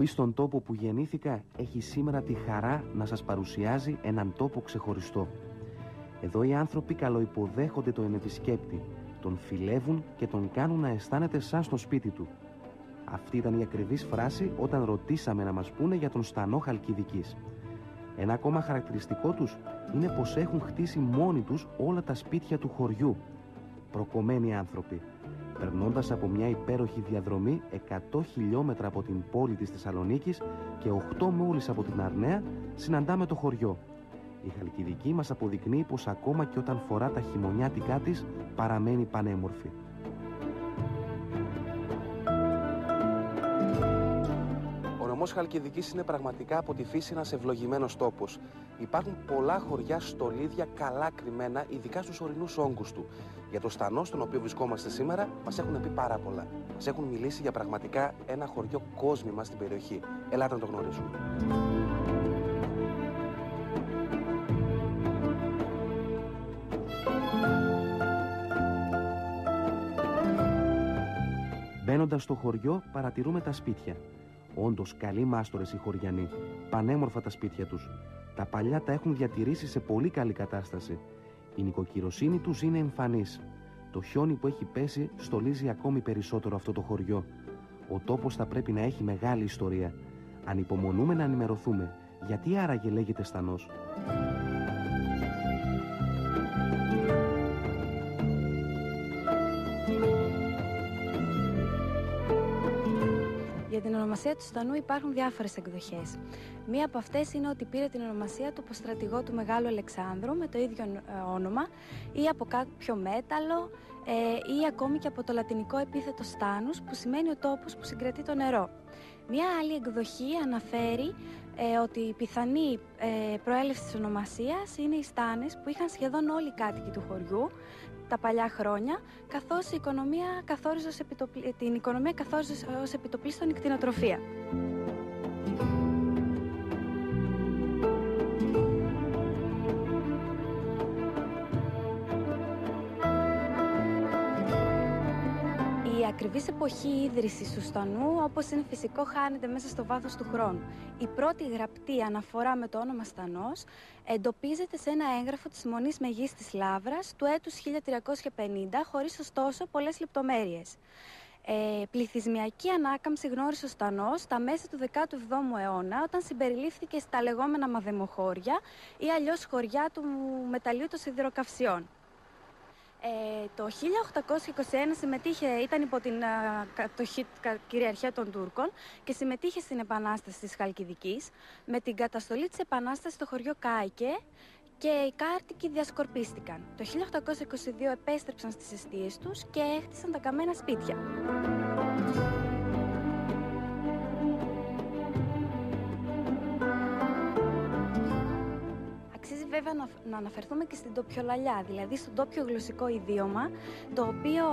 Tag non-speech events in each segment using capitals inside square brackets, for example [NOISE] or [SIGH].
Η εκπομπή στον τόπο που γεννήθηκα έχει σήμερα τη χαρά να σας παρουσιάζει έναν τόπο ξεχωριστό. Εδώ οι άνθρωποι καλοϋποδέχονται τον επισκέπτη, τον φιλεύουν και τον κάνουν να αισθάνεται σαν στο σπίτι του. Αυτή ήταν η ακριβής φράση όταν ρωτήσαμε να μας πούνε για τον Στανό Χαλκιδικής. Ένα ακόμα χαρακτηριστικό τους είναι πως έχουν χτίσει μόνοι τους όλα τα σπίτια του χωριού. Προκομμένοι άνθρωποι. Περνώντας από μια υπέροχη διαδρομή 100 χιλιόμετρα από την πόλη της Θεσσαλονίκης και 8 μόλις από την Αρνέα, συναντάμε το χωριό. Η Χαλκιδική μας αποδεικνύει πως ακόμα και όταν φορά τα χειμωνιάτικά της παραμένει πανέμορφη. Νομός Χαλκιδικής είναι πραγματικά από τη φύση ένας ευλογημένος τόπος. Υπάρχουν πολλά χωριά στολίδια καλά κρυμμένα, ειδικά στους ορεινούς όγκους του. Για το στανό στον οποίο βρισκόμαστε σήμερα μας έχουν πει πάρα πολλά. Μας έχουν μιλήσει για πραγματικά ένα χωριό κόσμημα στην περιοχή. Ελάτε να το γνωρίσουμε. Μπαίνοντας στο χωριό, παρατηρούμε τα σπίτια. Όντως, καλοί μάστορες οι χωριανοί. Πανέμορφα τα σπίτια τους. Τα παλιά τα έχουν διατηρήσει σε πολύ καλή κατάσταση. Η νοικοκυροσύνη τους είναι εμφανής. Το χιόνι που έχει πέσει στολίζει ακόμη περισσότερο αυτό το χωριό. Ο τόπος θα πρέπει να έχει μεγάλη ιστορία. Ανυπομονούμε να ενημερωθούμε. Γιατί άραγε λέγεται στανός. Για την ονομασία του Στανού υπάρχουν διάφορες εκδοχές. Μία από αυτές είναι ότι πήρε την ονομασία του από στρατηγό του Μεγάλου Αλεξάνδρου με το ίδιο ε, όνομα ή από κάποιο μέταλλο ε, ή ακόμη και από το λατινικό επίθετο στάνους που σημαίνει ο τόπος που συγκρατεί το νερό. Μία άλλη εκδοχή αναφέρει ε, ότι η πιθανή ε, προέλευση της ονομασίας είναι οι στάνες που είχαν σχεδόν όλοι οι κάτοικοι του χωριού τα παλιά χρόνια, καθώς η οικονομία καθόριζε την οικονομία καθόριζε ως επιτοπλίστων κτηνοτροφία. Ακριβής εποχή ίδρυσης του στανού, όπως είναι φυσικό, χάνεται μέσα στο βάθος του χρόνου. Η πρώτη γραπτή αναφορά με το όνομα Στανός εντοπίζεται σε ένα έγγραφο της Μονής Μεγής της Λάβρας του έτους 1350, χωρίς ωστόσο πολλές λεπτομέρειες. Ε, πληθυσμιακή ανάκαμψη γνώρισε ο Στανός στα μέσα του 17ου αιώνα όταν συμπεριλήφθηκε στα λεγόμενα μαδεμοχώρια ή αλλιώς χωριά του μεταλλίου των σιδηροκαυσιών. Ε, το 1821 συμμετείχε, ήταν υπό την uh, κυριαρχία των Τούρκων και συμμετείχε στην Επανάσταση της Χαλκιδικής. Με την καταστολή της Επανάστασης το χωριό κάηκε και οι κάρτικοι διασκορπίστηκαν. Το 1822 επέστρεψαν στις αιστείες τους και έχτισαν τα καμένα σπίτια. Βέβαια να, να αναφερθούμε και στην τοπιολαλιά, δηλαδή στον τόπιο γλωσσικό ιδίωμα, το οποίο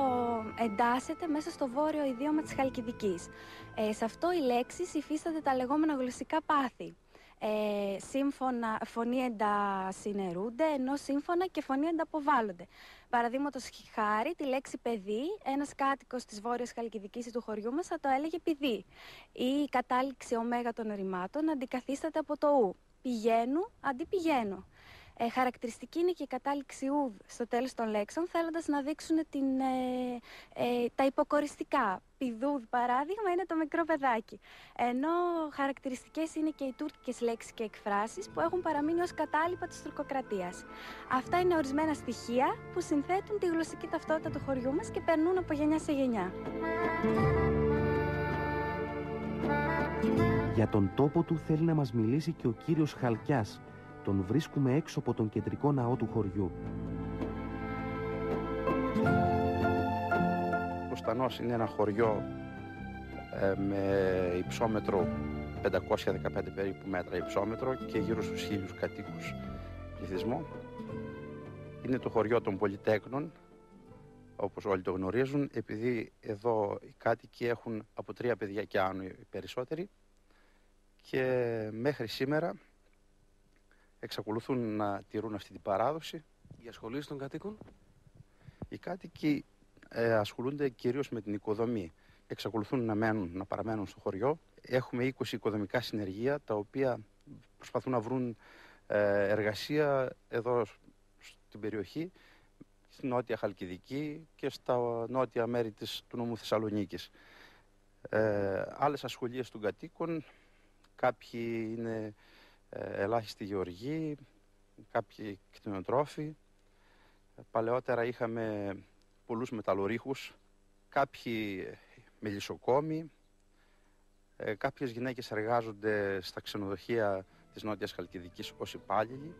εντάσσεται μέσα στο βόρειο ιδίωμα της Χαλκιδικής. Ε, σε αυτό οι λέξεις υφίστανται τα λεγόμενα γλωσσικά πάθη. Ε, σύμφωνα, φωνή εντασυνερούνται, ενώ σύμφωνα και φωνή ενταποβάλλονται. Παραδείγματος χάρη, τη λέξη παιδί, ένας κάτοικος της βόρειας Χαλκιδικής του χωριού μας θα το έλεγε πηδί. Ή η κατάληξη ωμέγα των ρημάτων αντικαθίσταται από το ου. Πηγαίνω αντί πηγαίνω. Ε, χαρακτηριστική είναι και η κατάληξη ουδ στο τέλος των λέξεων, θέλοντας να δείξουν την, ε, ε, τα υποκοριστικά. Πηδούδ, παράδειγμα, είναι το μικρό παιδάκι. Ενώ χαρακτηριστικές είναι και οι τουρκικές λέξεις και εκφράσεις που έχουν παραμείνει ως κατάλοιπα της τουρκοκρατίας. Αυτά είναι ορισμένα στοιχεία που συνθέτουν τη γλωσσική ταυτότητα του χωριού μας και περνούν από γενιά σε γενιά. Για τον τόπο του θέλει να μας μιλήσει και ο κύριος Χαλκιάς, τον βρίσκουμε έξω από τον κεντρικό ναό του χωριού. Ο Στανός είναι ένα χωριό ε, με υψόμετρο 515 περίπου μέτρα υψόμετρο και γύρω στους χίλιους κατοίκους πληθυσμό. Είναι το χωριό των Πολυτέκνων, όπως όλοι το γνωρίζουν, επειδή εδώ οι κάτοικοι έχουν από τρία παιδιά και άνω οι περισσότεροι και μέχρι σήμερα εξακολουθούν να τηρούν αυτή την παράδοση. Οι ασχολήσει των κατοίκων; Οι κάτοικοι ε, ασχολούνται κυρίως με την οικοδομή εξακολουθούν να, μένουν, να παραμένουν στο χωριό. Έχουμε 20 οικοδομικά συνεργεία τα οποία προσπαθούν να βρουν ε, εργασία εδώ στην περιοχή, στη νότια Χαλκιδική και στα νότια μέρη της, του νομού Θεσσαλονίκης. Ε, άλλες ασχολίες των κατοίκων, κάποιοι είναι ε, ελάχιστοι γεωργοί, κάποιοι κτηνοτρόφοι. Παλαιότερα είχαμε πολλούς μεταλλορίχους, κάποιοι μελισσοκόμοι, ε, κάποιες γυναίκες εργάζονται στα ξενοδοχεία της Νότιας Χαλκιδικής ως υπάλληλοι.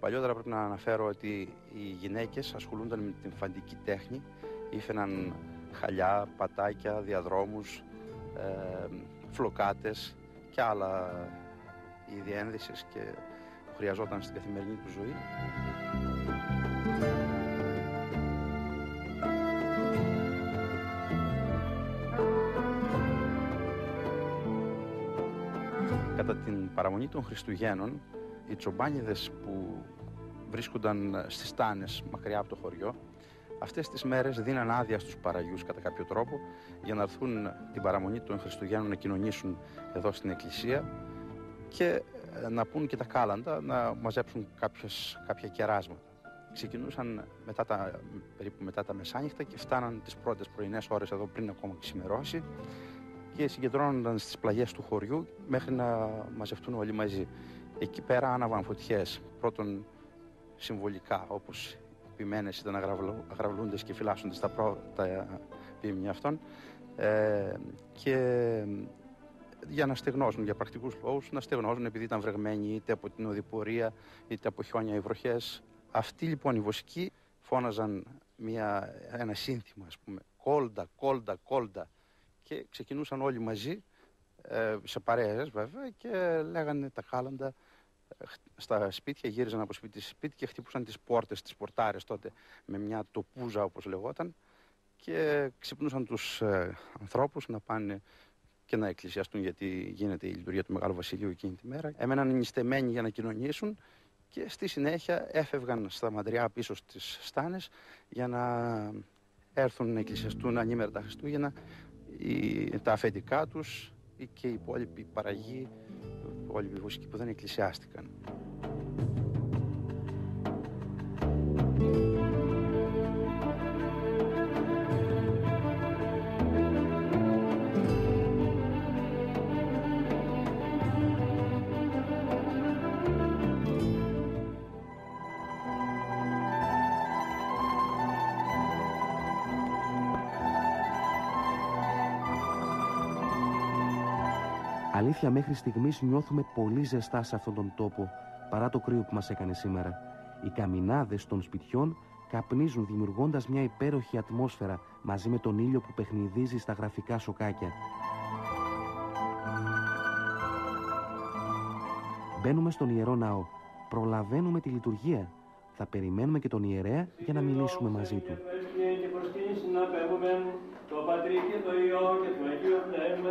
Παλιότερα πρέπει να αναφέρω ότι οι γυναίκες ασχολούνταν με την φαντική τέχνη, ήφαιναν χαλιά, πατάκια, διαδρόμους, ε, φλοκάτες και άλλα είδη ένδυσης και που χρειαζόταν στην καθημερινή του ζωή. Κατά την παραμονή των Χριστουγέννων, οι τσομπάνιδες που βρίσκονταν στις στάνες μακριά από το χωριό, αυτές τις μέρες δίναν άδεια στους παραγιούς κατά κάποιο τρόπο για να έρθουν την παραμονή των Χριστουγέννων να κοινωνήσουν εδώ στην εκκλησία και ε, να πούν και τα κάλαντα να μαζέψουν κάποιες, κάποια κεράσματα. Ξεκινούσαν μετά τα, περίπου μετά τα μεσάνυχτα και φτάναν τις πρώτες πρωινές ώρες εδώ πριν ακόμα ξημερώσει και συγκεντρώνονταν στις πλαγιές του χωριού μέχρι να μαζευτούν όλοι μαζί. Εκεί πέρα άναβαν φωτιές, πρώτον συμβολικά όπως οι ποιμένες ήταν αγραβλούντες και φυλάσσονται στα πρώτα ποιμνία αυτών ε, και για να στεγνώσουν, για πρακτικούς λόγους, να στεγνώσουν επειδή ήταν βρεγμένοι είτε από την οδηπορία είτε από χιόνια ή βροχές. Αυτοί λοιπόν οι βοσκοί φώναζαν μια, ένα σύνθημα, ας πούμε, κόλτα, κόλτα, κόλτα και ξεκινούσαν όλοι μαζί, ε, σε παρέες βέβαια, και λέγανε τα χάλαντα ε, στα σπίτια, γύριζαν από σπίτι σε σπίτι και χτυπούσαν τις πόρτες, τις πορτάρες τότε με μια τοπούζα όπως λεγόταν και ξυπνούσαν τους ε, ανθρώπους να πάνε και να εκκλησιαστούν γιατί γίνεται η λειτουργία του Μεγάλου Βασιλείου εκείνη τη μέρα. Έμεναν νηστεμένοι για να κοινωνήσουν και στη συνέχεια έφευγαν στα μαντριά πίσω στις στάνες για να έρθουν να εκκλησιαστούν ανήμερα τα Χριστούγεννα οι, τα αφεντικά τους και οι υπόλοιποι παραγοί, οι υπόλοιποι βοσκοί που δεν εκκλησιάστηκαν. Αλήθεια, μέχρι στιγμής νιώθουμε πολύ ζεστά σε αυτόν τον τόπο, παρά το κρύο που μας έκανε σήμερα. Οι καμινάδες των σπιτιών καπνίζουν δημιουργώντας μια υπέροχη ατμόσφαιρα μαζί με τον ήλιο που παιχνιδίζει στα γραφικά σοκάκια. Μπαίνουμε στον Ιερό Ναό. Προλαβαίνουμε τη λειτουργία. Θα περιμένουμε και τον ιερέα για να μιλήσουμε μαζί του. Το Πατρί και το Υιό και το Αγίο Πνεύμα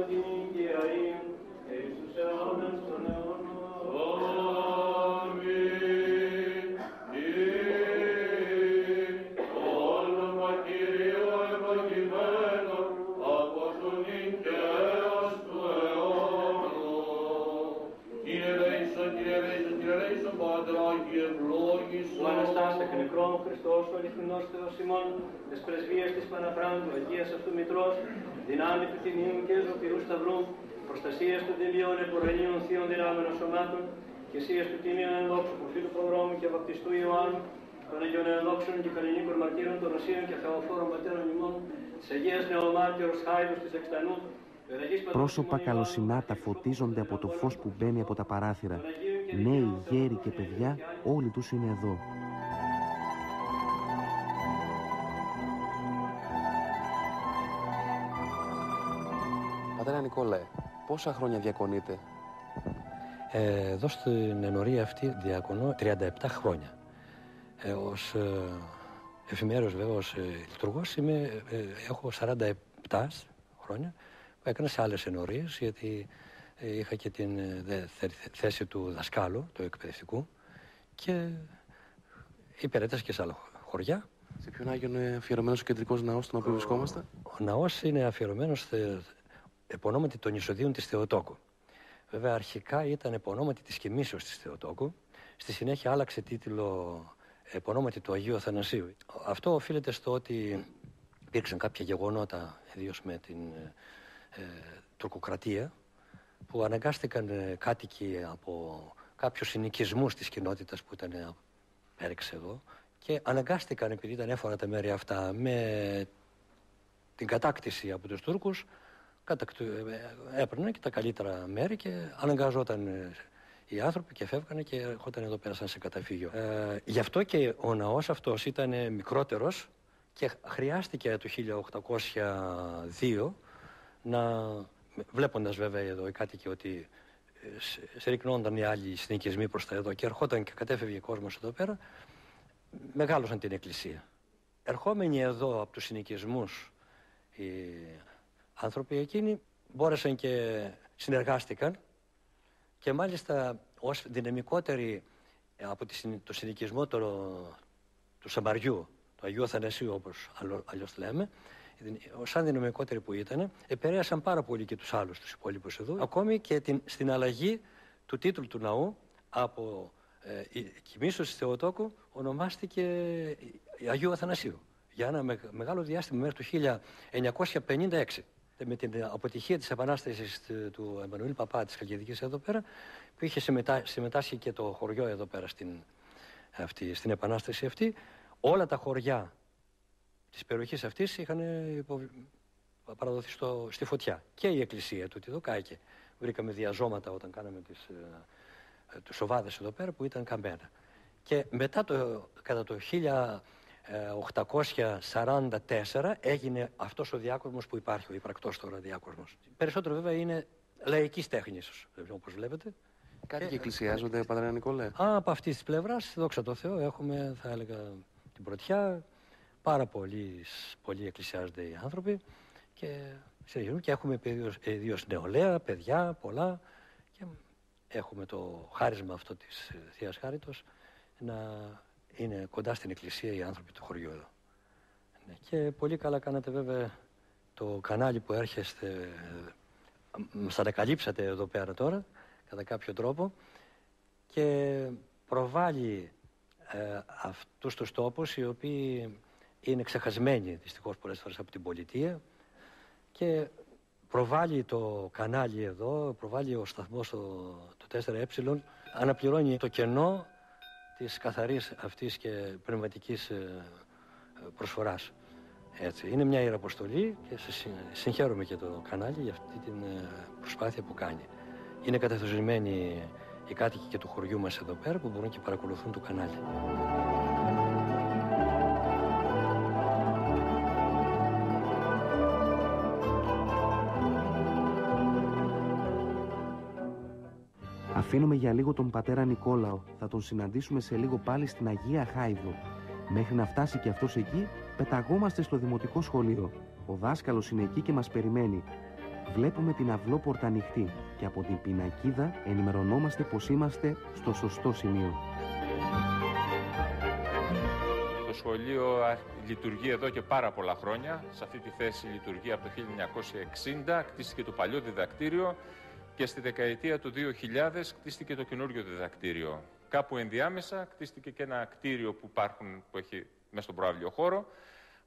πρεσβείας της Παναφράντου, Αγίας αυτού Μητρός, δυνάμει του τιμίου και ζωφυρού σταυρού, προστασίας των τελειών επορρενίων θείων δυνάμενων σωμάτων, και εσίας του τιμίου ενδόξου προφήτου προδρόμου και βαπτιστού Ιωάννου, των Αγίων ενδόξων και κανονίκων μαρτύρων των Ρωσίων και θεοφόρων πατέρων ημών, της Αγίας Νεομάρτυρος Χάιδος της Εξτανού, Πρόσωπα καλοσυνάτα φωτίζονται από το φως που μπαίνει από τα παράθυρα. Νέοι, γέροι και παιδιά, όλοι τους είναι εδώ. Πατέρα Νικόλαε, πόσα χρόνια διακονείτε; Ε, εδώ στην ενορία αυτή διακονώ 37 χρόνια. Ε, ως ε, εφημέρος βέβαια, ως ε, λειτουργός είμαι, ε, έχω 47 χρόνια έκανα σε άλλες ενορίες γιατί ε, είχα και την ε, θέση του δασκάλου, του εκπαιδευτικού και υπηρέτησα και σε άλλα χωριά Σε ποιον Άγιο είναι αφιερωμένος ο κεντρικός ναός στον οποίο βρισκόμαστε; Ο ναός είναι αφιερωμένος επωνόματι των εισοδίων της Θεοτόκου. Βέβαια, αρχικά ήταν επωνόματι της κοιμήσεως της Θεοτόκου. Στη συνέχεια άλλαξε τίτλο επωνόματι του Αγίου Αθανασίου. Αυτό οφείλεται στο ότι υπήρξαν κάποια γεγονότα, ιδίως με την ε, τουρκοκρατία, που αναγκάστηκαν ε, κάτοικοι από κάποιους συνοικισμούς της κοινότητας που ήταν ε, έριξε εδώ και αναγκάστηκαν επειδή ήταν έφορα τα μέρη αυτά με την κατάκτηση από τους Τούρκους κατακτου... Ε, έπαιρναν και τα καλύτερα μέρη και αναγκαζόταν οι άνθρωποι και φεύγανε και έρχονταν εδώ πέρασαν σε καταφύγιο. Ε, γι' αυτό και ο ναός αυτός ήταν μικρότερος και χρειάστηκε το 1802 να βλέποντας βέβαια εδώ οι κάτοικοι ότι ε, συρρυκνώνταν οι άλλοι συνοικισμοί προς τα εδώ και ερχόταν και κατέφευγε κόσμος εδώ πέρα, μεγάλωσαν την εκκλησία. Ερχόμενοι εδώ από τους συνοικισμούς οι άνθρωποι εκείνοι μπόρεσαν και συνεργάστηκαν και μάλιστα ως δυναμικότεροι από το συνοικισμό του, του Σαμαριού, του Αγίου Αθανασίου όπως αλλιώς λέμε, σαν δυναμικότεροι που ήταν, επηρέασαν πάρα πολύ και τους άλλους τους υπόλοιπους εδώ, ακόμη και την, στην αλλαγή του τίτλου του ναού από ε, η Κοιμήσωση Θεοτόκου ονομάστηκε Αγίου Αθανασίου για ένα μεγάλο διάστημα μέχρι το 1956 με την αποτυχία της επανάστασης του Εμμανουήλ Παπά της Χαλκιδικής εδώ πέρα που είχε συμμετάσχει και το χωριό εδώ πέρα στην, αυτή, στην επανάσταση αυτή όλα τα χωριά της περιοχής αυτής είχαν παραδοθεί στο, στη φωτιά. Και η εκκλησία του εδώ κάηκε. Βρήκαμε διαζώματα όταν κάναμε τις, ε, ε, τους οβάδες εδώ πέρα που ήταν καμπένα. Και μετά το, κατά το 1844 έγινε αυτός ο διάκοσμος που υπάρχει, ο υπαρκτός τώρα διάκοσμος. Περισσότερο βέβαια είναι λαϊκής τέχνης, όπως βλέπετε. Κάτι και εκκλησιάζονται, Πατρέα Νικόλε. Α, από αυτής της πλευράς, δόξα τω Θεώ, έχουμε, θα έλεγα, την πρωτιά, Πάρα πολλοί, πολλοί εκκλησιάζονται οι άνθρωποι και συνεχίζουμε και έχουμε ιδίω νεολαία, παιδιά, πολλά και έχουμε το χάρισμα αυτό της Θείας Χάριτος να είναι κοντά στην εκκλησία οι άνθρωποι του χωριού εδώ. Ναι, και πολύ καλά κάνατε βέβαια το κανάλι που έρχεστε, μας ανακαλύψατε εδώ πέρα τώρα, κατά κάποιο τρόπο και προβάλλει ε, αυτούς τους τόπους οι οποίοι είναι ξεχασμένη δυστυχώς πολλές φορές από την πολιτεία και προβάλλει το κανάλι εδώ, προβάλλει ο σταθμός το, το 4Ε, αναπληρώνει το κενό της καθαρής αυτής και πνευματικής ε, προσφοράς. Έτσι. Είναι μια ιεραποστολή και συγχαίρομαι και το κανάλι για αυτή την ε, προσπάθεια που κάνει. Είναι καταθεσμένοι οι κάτοικοι και του χωριού μας εδώ πέρα που μπορούν και παρακολουθούν το κανάλι. Αφήνουμε για λίγο τον πατέρα Νικόλαο. Θα τον συναντήσουμε σε λίγο πάλι στην Αγία Χάιδο. Μέχρι να φτάσει και αυτός εκεί, πεταγόμαστε στο δημοτικό σχολείο. Ο δάσκαλος είναι εκεί και μας περιμένει. Βλέπουμε την αυλόπορτα ανοιχτή και από την πινακίδα ενημερωνόμαστε πως είμαστε στο σωστό σημείο. Το σχολείο λειτουργεί εδώ και πάρα πολλά χρόνια. Σε αυτή τη θέση λειτουργεί από το 1960. Κτίστηκε το παλιό διδακτήριο και στη δεκαετία του 2000 κτίστηκε το καινούριο διδακτήριο. Κάπου ενδιάμεσα κτίστηκε και ένα κτίριο που, υπάρχουν, που έχει μέσα στον προάβλιο χώρο,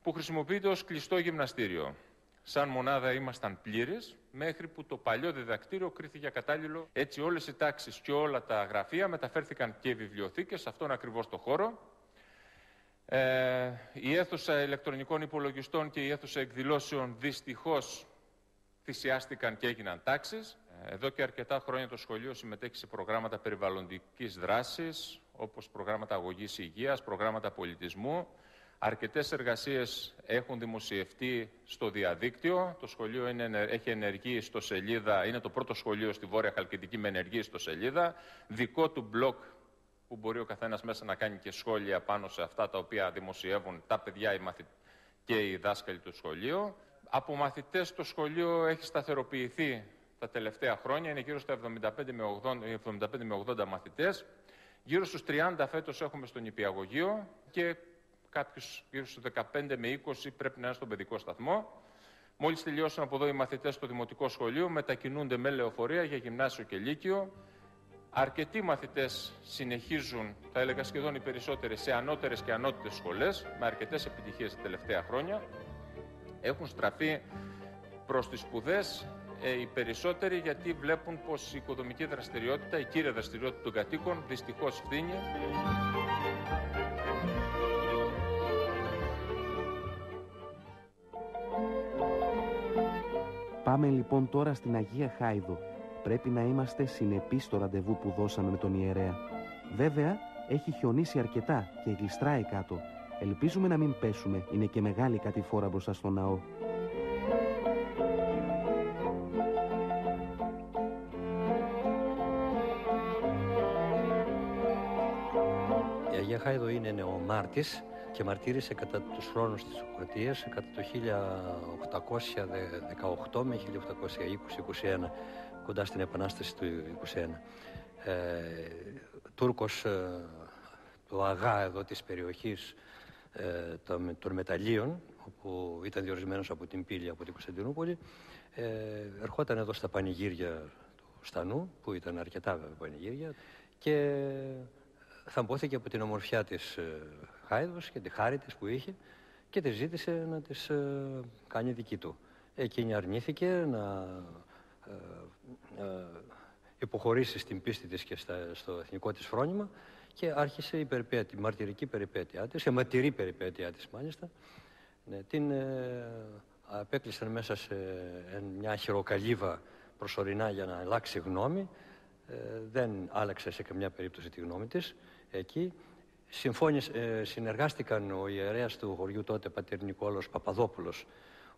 που χρησιμοποιείται ως κλειστό γυμναστήριο. Σαν μονάδα ήμασταν πλήρες, μέχρι που το παλιό διδακτήριο κρίθηκε κατάλληλο. Έτσι όλες οι τάξεις και όλα τα γραφεία μεταφέρθηκαν και οι βιβλιοθήκες σε αυτόν ακριβώς το χώρο. Ε, η αίθουσα ηλεκτρονικών υπολογιστών και η αίθουσα εκδηλώσεων δυστυχώς θυσιάστηκαν και έγιναν τάξεις. Εδώ και αρκετά χρόνια το σχολείο συμμετέχει σε προγράμματα περιβαλλοντικής δράσης, όπως προγράμματα αγωγής υγείας, προγράμματα πολιτισμού. Αρκετές εργασίες έχουν δημοσιευτεί στο διαδίκτυο. Το σχολείο είναι, έχει ενεργεί στο σελίδα, είναι το πρώτο σχολείο στη Βόρεια Χαλκιδική με ενεργή στο σελίδα. Δικό του blog που μπορεί ο καθένας μέσα να κάνει και σχόλια πάνω σε αυτά τα οποία δημοσιεύουν τα παιδιά οι και οι δάσκαλοι του σχολείου. Από μαθητές το σχολείο έχει σταθεροποιηθεί τα τελευταία χρόνια, είναι γύρω στα 75 με 80, 75 με 80 μαθητές. Γύρω στους 30 φέτος έχουμε στον Υπηαγωγείο και κάποιο γύρω στους 15 με 20 πρέπει να είναι στον παιδικό σταθμό. Μόλις τελειώσουν από εδώ οι μαθητές στο δημοτικό σχολείο, μετακινούνται με λεωφορεία για γυμνάσιο και λύκειο. Αρκετοί μαθητές συνεχίζουν, θα έλεγα σχεδόν οι περισσότεροι, σε ανώτερες και ανώτητε σχολές, με αρκετές επιτυχίες τα τελευταία χρόνια. Έχουν στραφεί προς τις σπουδές ε, οι περισσότεροι γιατί βλέπουν πως η οικοδομική δραστηριότητα, η κύρια δραστηριότητα των κατοίκων, δυστυχώς φθήνει. Πάμε λοιπόν τώρα στην Αγία Χάιδο. Πρέπει να είμαστε συνεπείς στο ραντεβού που δώσαμε με τον ιερέα. Βέβαια, έχει χιονίσει αρκετά και γλιστράει κάτω. Ελπίζουμε να μην πέσουμε, είναι και μεγάλη κατηφόρα μπροστά στο ναό. Χάιδο είναι νεομάρτης και μαρτύρησε κατά τους χρόνους της Σοκρατίας κατά το 1818 με 1820-21 κοντά στην Επανάσταση του 21. Ε, Τούρκος ε, το αγά εδώ της περιοχής ε, των μεταλλίων όπου ήταν διορισμένος από την πύλη από την Κωνσταντινούπολη ε, ερχόταν εδώ στα πανηγύρια του Στανού που ήταν αρκετά βέβαια πανηγύρια και θαμπόθηκε από την ομορφιά της ε, Χάιδος και τη χάρη της που είχε και τη ζήτησε να της ε, κάνει δική του. Εκείνη αρνήθηκε να ε, υποχωρήσει στην πίστη της και στο εθνικό της φρόνημα και άρχισε η περιπέτεια, η μαρτυρική περιπέτειά της, η ματηρή περιπέτειά της μάλιστα. Ναι, την απέκλεισαν μέσα σε μια χειροκαλύβα προσωρινά για να αλλάξει γνώμη. δεν άλλαξε σε καμιά περίπτωση τη γνώμη της εκεί. Ε, συνεργάστηκαν ο ιερέας του χωριού τότε, πατήρ Νικόλος Παπαδόπουλος,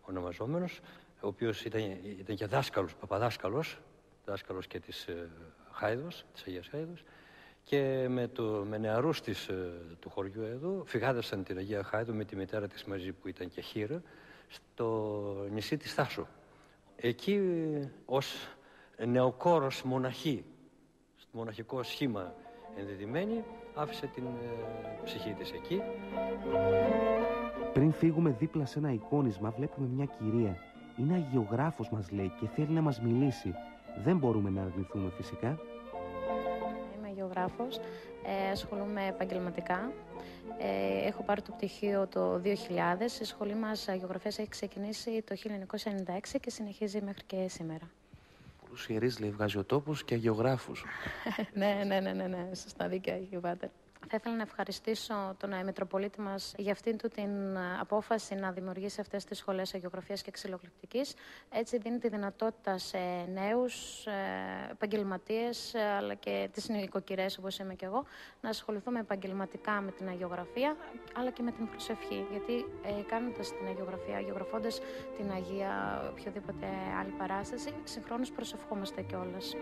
ονομαζόμενος, ο οποίος ήταν, ήταν και δάσκαλος, παπαδάσκαλος, δάσκαλος και της ε, Χάιδος, της Αγίας Χάιδος, και με, το, με νεαρούς της, ε, του χωριού εδώ φυγάδευσαν την Αγία Χάιδο με τη μητέρα της μαζί που ήταν και χείρα στο νησί της Θάσου. Εκεί ως νεοκόρος μοναχή, μοναχικό σχήμα ενδεδειμένη, άφησε την ε, ψυχή της εκεί. Πριν φύγουμε δίπλα σε ένα εικόνισμα βλέπουμε μια κυρία. Είναι αγιογράφος μας λέει και θέλει να μας μιλήσει. Δεν μπορούμε να αρνηθούμε φυσικά. Είμαι αγιογράφος, ε, ασχολούμαι επαγγελματικά. Ε, έχω πάρει το πτυχίο το 2000. Η σχολή μας αγιογραφίας έχει ξεκινήσει το 1996 και συνεχίζει μέχρι και σήμερα. Πολλούς ιερείς λέει βγάζει ο τόπος και αγιογράφους. [LAUGHS] ναι, ναι, ναι, ναι, ναι, σωστά δίκαια, Πάτερ. Θα ήθελα να ευχαριστήσω τον Μητροπολίτη μας για αυτήν του την απόφαση να δημιουργήσει αυτές τις σχολές αγιογραφίας και ξυλοκληπτική. Έτσι, δίνει τη δυνατότητα σε νέους ε, επαγγελματίες αλλά και τις νοικοκυρές, όπως είμαι και εγώ, να ασχοληθούμε επαγγελματικά με την αγιογραφία αλλά και με την προσευχή. Γιατί ε, κάνοντας την αγιογραφία, αγιογραφώντας την Αγία, οποιοδήποτε άλλη παράσταση, συγχρόνως προσευχόμαστε κιόλας.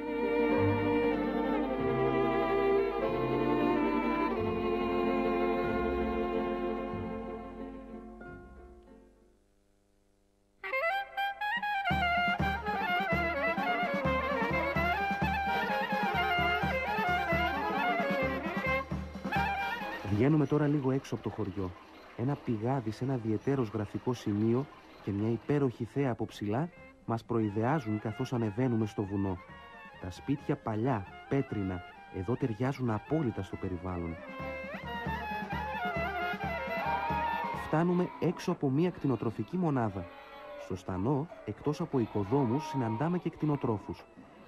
Βγαίνουμε τώρα λίγο έξω από το χωριό. Ένα πηγάδι σε ένα διετέρω γραφικό σημείο και μια υπέροχη θέα από ψηλά μας προειδεάζουν καθώς ανεβαίνουμε στο βουνό. Τα σπίτια παλιά, πέτρινα, εδώ ταιριάζουν απόλυτα στο περιβάλλον. Φτάνουμε έξω από μια κτηνοτροφική μονάδα. Στο στανό, εκτός από οικοδόμους, συναντάμε και κτηνοτρόφους.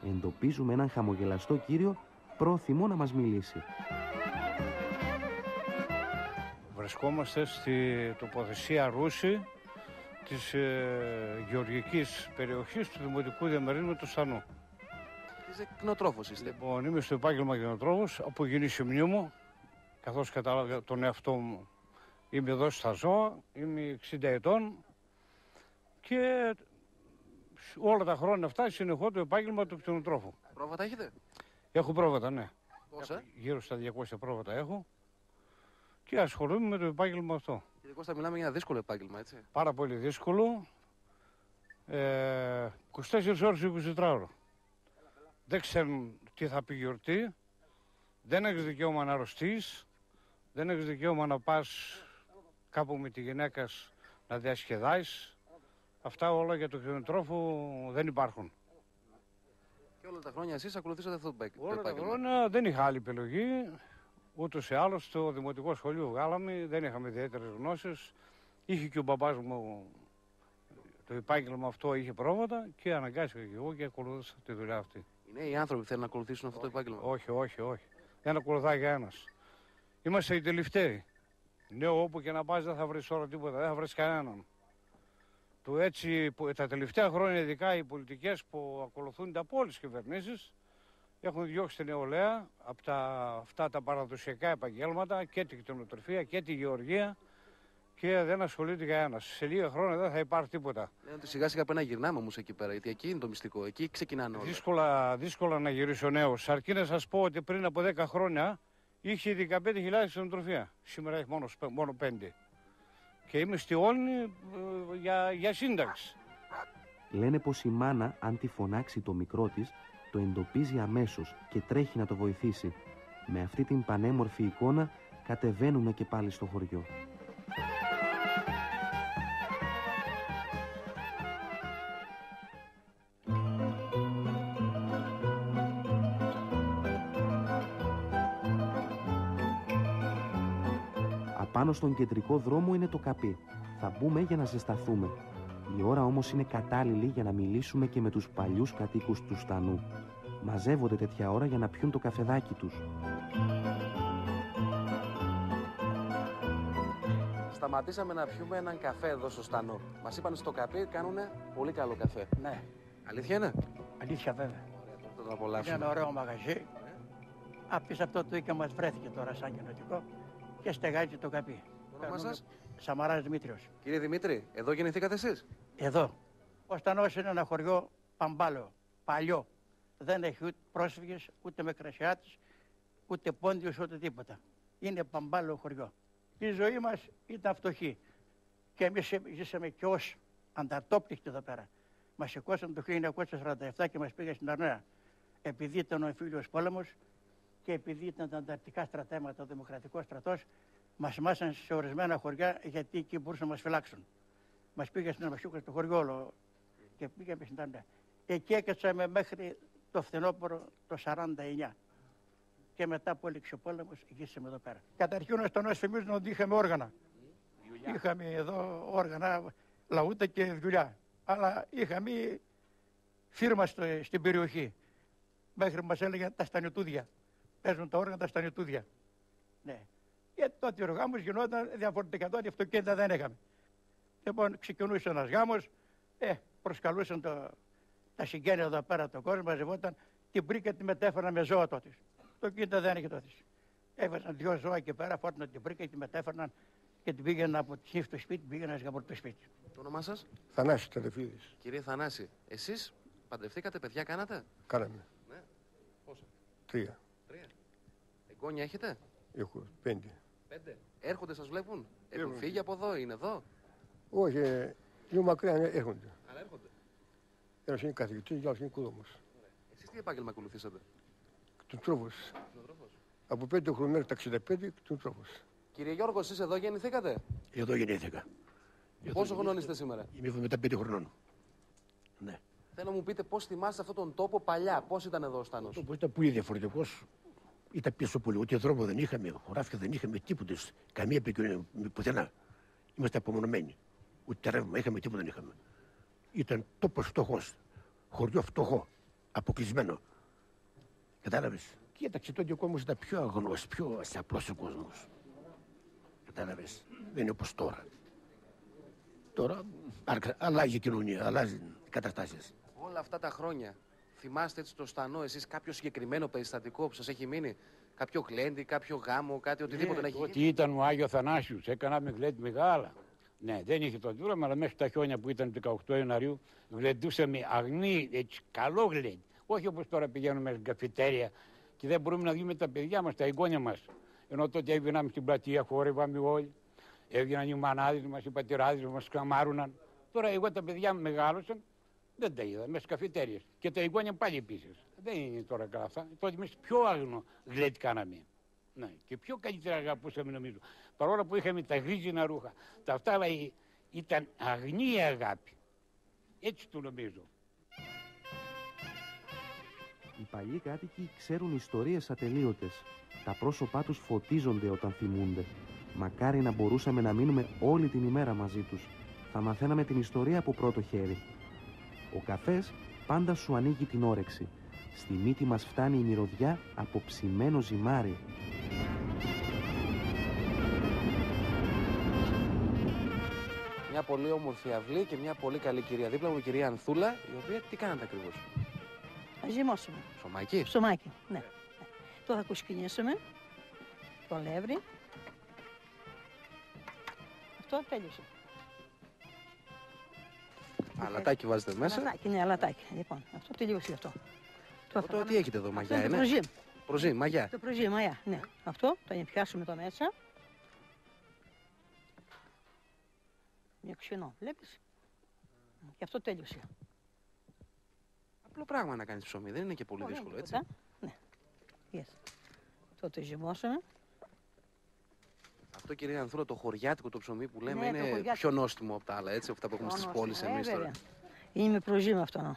Εντοπίζουμε έναν χαμογελαστό κύριο πρόθυμο να μας μιλήσει. Βρισκόμαστε στη τοποθεσία Ρούση της ε, γεωργικής περιοχής του Δημοτικού Διαμερίνου του Στανού. Είσαι κτηνοτρόφος είστε. Λοιπόν, είμαι στο επάγγελμα κτηνοτρόφος από γεννήσιμνή μου, καθώς κατάλαβα τον εαυτό μου. Είμαι εδώ στα ζώα, είμαι 60 ετών και όλα τα χρόνια αυτά συνεχώ το επάγγελμα του κτηνοτρόφου. Πρόβατα έχετε; Έχω πρόβατα, ναι. Πόσα; Γύρω στα 200 πρόβατα έχω και ασχολούμαι με το επάγγελμα αυτό. Κύριε Κώστα, μιλάμε για ένα δύσκολο επάγγελμα, έτσι. Πάρα πολύ δύσκολο. Ε, 24 ώρες 24 ώρο. Δεν ξέρουν τι θα πει γιορτή. Δεν έχεις δικαίωμα να αρρωστείς. Δεν έχεις δικαίωμα να πας κάπου με τη γυναίκα να διασκεδάσει. Αυτά όλα για το κτηνοτρόφο δεν υπάρχουν. Και όλα τα χρόνια εσείς ακολουθήσατε αυτό το επάγγελμα. Όλα τα χρόνια δεν είχα άλλη επιλογή. Ούτως ή άλλως στο δημοτικό σχολείο βγάλαμε, δεν είχαμε ιδιαίτερες γνώσεις. Είχε και ο μπαμπάς μου το επάγγελμα αυτό, είχε πρόβατα και αναγκάστηκα και εγώ και ακολούθησα τη δουλειά αυτή. Είναι οι άνθρωποι που θέλουν να ακολουθήσουν αυτό το επάγγελμα; Όχι, όχι, όχι. Δεν ακολουθάει κανένας. Είμαστε οι τελευταίοι. Ναι, όπου και να πας δεν θα βρεις τώρα τίποτα, δεν θα βρεις κανέναν. Το έτσι, τα τελευταία χρόνια, ειδικά οι πολιτικές που ακολουθούν από όλε τι κυβερνήσεις, έχουν διώξει την νεολαία από τα, αυτά τα παραδοσιακά επαγγέλματα και την κτηνοτροφία και τη γεωργία και δεν ασχολείται κανένα. Σε λίγα χρόνια δεν θα υπάρχει τίποτα. Λένε ότι σιγά σιγά πρέπει να γυρνάμε όμως εκεί πέρα, γιατί εκεί είναι το μυστικό. Εκεί ξεκινάνε όλα. Δύσκολα, δύσκολα να γυρίσει ο νέος. Αρκεί να σας πω ότι πριν από 10 χρόνια είχε 15.000 κτηνοτροφία. Σήμερα έχει μόνος, μόνο 5. Και είμαι στη Όλνη ε, για, για σύνταξη. Λένε πως η μάνα, αν τη φωνάξει το μικρό της, το εντοπίζει αμέσως και τρέχει να το βοηθήσει. Με αυτή την πανέμορφη εικόνα κατεβαίνουμε και πάλι στο χωριό. Απάνω στον κεντρικό δρόμο είναι το καπί. Θα μπούμε για να ζεσταθούμε. Η ώρα όμως είναι κατάλληλη για να μιλήσουμε και με τους παλιούς κατοίκους του Στανού. Μαζεύονται τέτοια ώρα για να πιούν το καφεδάκι τους. Σταματήσαμε να πιούμε έναν καφέ εδώ στο Στανό. Μας είπαν στο καπί κάνουν πολύ καλό καφέ. Ναι. Αλήθεια είναι; Αλήθεια βέβαια. Θα το απολαύσουμε. Είναι ένα ωραίο μαγαζί. Απ' αυτό το οίκο μας βρέθηκε τώρα σαν κοινοτικό και στεγάζει το καπί. Το όνομα σας; Σαμαράς Δημήτριος. Κύριε Δημήτρη, εδώ γεννηθήκατε εσείς; Εδώ. Ο Στανός είναι ένα χωριό παμπάλαιο, παλιό. Δεν έχει ούτε πρόσφυγες, ούτε με κρασιάτες, ούτε πόντιος, ούτε τίποτα. Είναι παμπάλαιο χωριό. Η ζωή μας ήταν φτωχή. Και εμείς ζήσαμε και ως ανταρτόπληκτοι εδώ πέρα. Μας σηκώσαν το 1947 και μας πήγαν στην Αρνέα. Επειδή ήταν ο εμφύλιος πόλεμος και επειδή ήταν τα ανταρτικά στρατέματα, ο δημοκρατικός στρατός, μας μάσαν σε ορισμένα χωριά γιατί εκεί μπορούσαν να μας φυλάξουν. Μας πήγε στην Αμασιούκα στο χωριό όλο και πήγαμε στην Τάντα. Εκεί έκατσαμε μέχρι το φθινόπωρο το 49. Και μετά που έληξε ο πόλεμος, γύρισαμε εδώ πέρα. Καταρχήν ο Αστανό θυμίζουν ότι είχαμε όργανα. Είχαμε εδώ όργανα, λαούτα και δουλειά. Αλλά είχαμε φίρμα στο, στην περιοχή. Μέχρι μας έλεγαν τα στανιωτούδια. Παίζουν τα όργανα τα στανιωτούδια. Ναι. Και τότε ο γάμος γινόταν διαφορετικά. Τότε αυτοκίνητα δεν είχαμε. Λοιπόν, ξεκινούσε ένας γάμος, ε, προσκαλούσαν το, τα συγγένεια εδώ πέρα το κόσμο, μαζευόταν, την πρίκα τη μετέφεραν με ζώα τότε. Το κίνητο δεν είχε τότε. Έβαζαν δυο ζώα εκεί πέρα, φόρτωναν την πρίκα και τη μετέφεραν και την πήγαιναν από τη νύχτα στο σπίτι, πήγαιναν για το σπίτι. Το όνομά σας, Θανάσης Τελεφίδη. Κύριε Θανάση, εσείς παντρευτήκατε, παιδιά κάνατε; Κάναμε. Ναι. Πόσα; Τρία. Τρία. Εγγόνια έχετε; Έχω πέντε. Πέντε. Έρχονται, σας βλέπουν; Έχουν Έρχονται. φύγει από εδώ, είναι εδώ; Όχι, ε, λίγο μακριά ναι, έρχονται. Αλλά έρχονται. Ένας είναι καθηγητής, άλλος είναι κούδομο. Εσείς τι επάγγελμα ακολουθήσατε; Του τρόπο. Από πέντε χρόνια μέχρι τα 65 του τρόπο. Κύριε Γιώργος, εσείς εδώ γεννηθήκατε; Εδώ γεννήθηκα. Εδώ Πόσο χρονών γεννήθηκα. είστε σήμερα; Είμαι 75 χρονών. Ναι. Θέλω να μου πείτε πώς θυμάστε αυτόν τον τόπο παλιά, πώς ήταν εδώ ο Στάνος; Το που ήταν πολύ διαφορετικός. Ήταν πίσω πολύ. Ούτε δρόμο δεν είχαμε, χωράφια δεν είχαμε, τίποτε. Καμία επικοινωνία με πουθενά. Είμαστε απομονωμένοι. Ούτε ρεύμα είχαμε, τίποτα δεν είχαμε. Ήταν τόπο φτωχό. Χωριό φτωχό. Αποκλεισμένο. Κατάλαβε. Κοίταξε τότε ο κόσμο ήταν πιο αγνό, πιο απλό ο κόσμο. Κατάλαβε. Δεν είναι όπω τώρα. Τώρα άρκα- αλλάζει η κοινωνία, αλλάζει οι καταστάσει. Όλα αυτά τα χρόνια θυμάστε έτσι το Στανό, εσείς κάποιο συγκεκριμένο περιστατικό που σας έχει μείνει; Κάποιο γλέντι, κάποιο γάμο, κάτι οτιδήποτε να έχει γίνει; Ότι ήταν ο Άγιος Θανάσιος, έκαναμε γλέντι μεγάλα. Ναι, δεν είχε το δούραμα, αλλά μέχρι τα χιόνια που ήταν 18 Ιανουαρίου γλεντούσαμε αγνή, έτσι καλό γλέντι. Όχι όπως τώρα πηγαίνουμε στην καφετέρια και δεν μπορούμε να δούμε τα παιδιά μας, τα εγγόνια μας. Ενώ τότε έβγαιναμε στην πλατεία, χόρευαμε όλοι. Έβγαιναν οι μανάδες μας, οι πατεράδες μας, μας καμάρουναν. Τώρα εγώ τα παιδιά μεγάλωσαν, δεν τα είδα, μέσα στις καφετέριες. Και τα εγγόνια πάλι επίσης. Δεν είναι τώρα καλά αυτά. Τότε εμείς πιο άγνο γλέντι κάναμε. Ναι. Ναι, και πιο καλύτερα αγαπούσαμε νομίζω. Παρόλο που είχαμε τα γρίζινα ρούχα. Τα αυτά αλλά η- ήταν αγνή η αγάπη. Έτσι το νομίζω. Οι παλιοί κάτοικοι ξέρουν ιστορίες ατελείωτες. Τα πρόσωπά τους φωτίζονται όταν θυμούνται. Μακάρι να μπορούσαμε να μείνουμε όλη την ημέρα μαζί τους. Θα μαθαίναμε την ιστορία από πρώτο χέρι. Ο καφές πάντα σου ανοίγει την όρεξη. Στη μύτη μας φτάνει η μυρωδιά από ψημένο ζυμάρι. Μια πολύ όμορφη αυλή και μια πολύ καλή κυρία δίπλα μου, η κυρία Ανθούλα, η οποία τι κάνατε ακριβώς; Να ζυμώσουμε. Σωμάκι. Ψωμάκι, ναι. Το θα κουσκινήσουμε. Το λεύρι. Αυτό τέλειωσε. Αλατάκι βάζετε μέσα. Αλατάκι, ναι, αλατάκι. Λοιπόν, αυτό τελείωσε αυτό. Το Τώρα τι έχετε εδώ, μαγιά είναι το είναι; προζύμ. Προζύμ, μαγιά. Το προζύμ, μαγιά, ναι. Αυτό το πιάσουμε το μέσα. Είναι ξινό, βλέπεις; Και αυτό τέλειωσε. Απλό πράγμα να κάνεις ψωμί, δεν είναι και πολύ Ωραία, δύσκολο, έτσι. τίποτα. Ναι. Yes. Το το ζυμώσαμε. Αυτό κυρία Ανθούλα, το χωριάτικο το ψωμί που λέμε Ναι, το είναι χωριάτικο. πιο νόστιμο από τα άλλα, έτσι, αυτά που έχουμε στις Μόνο πόλεις στο- ε, εμείς τώρα. βέβαια. Είναι με προζύμ αυτό. ναι.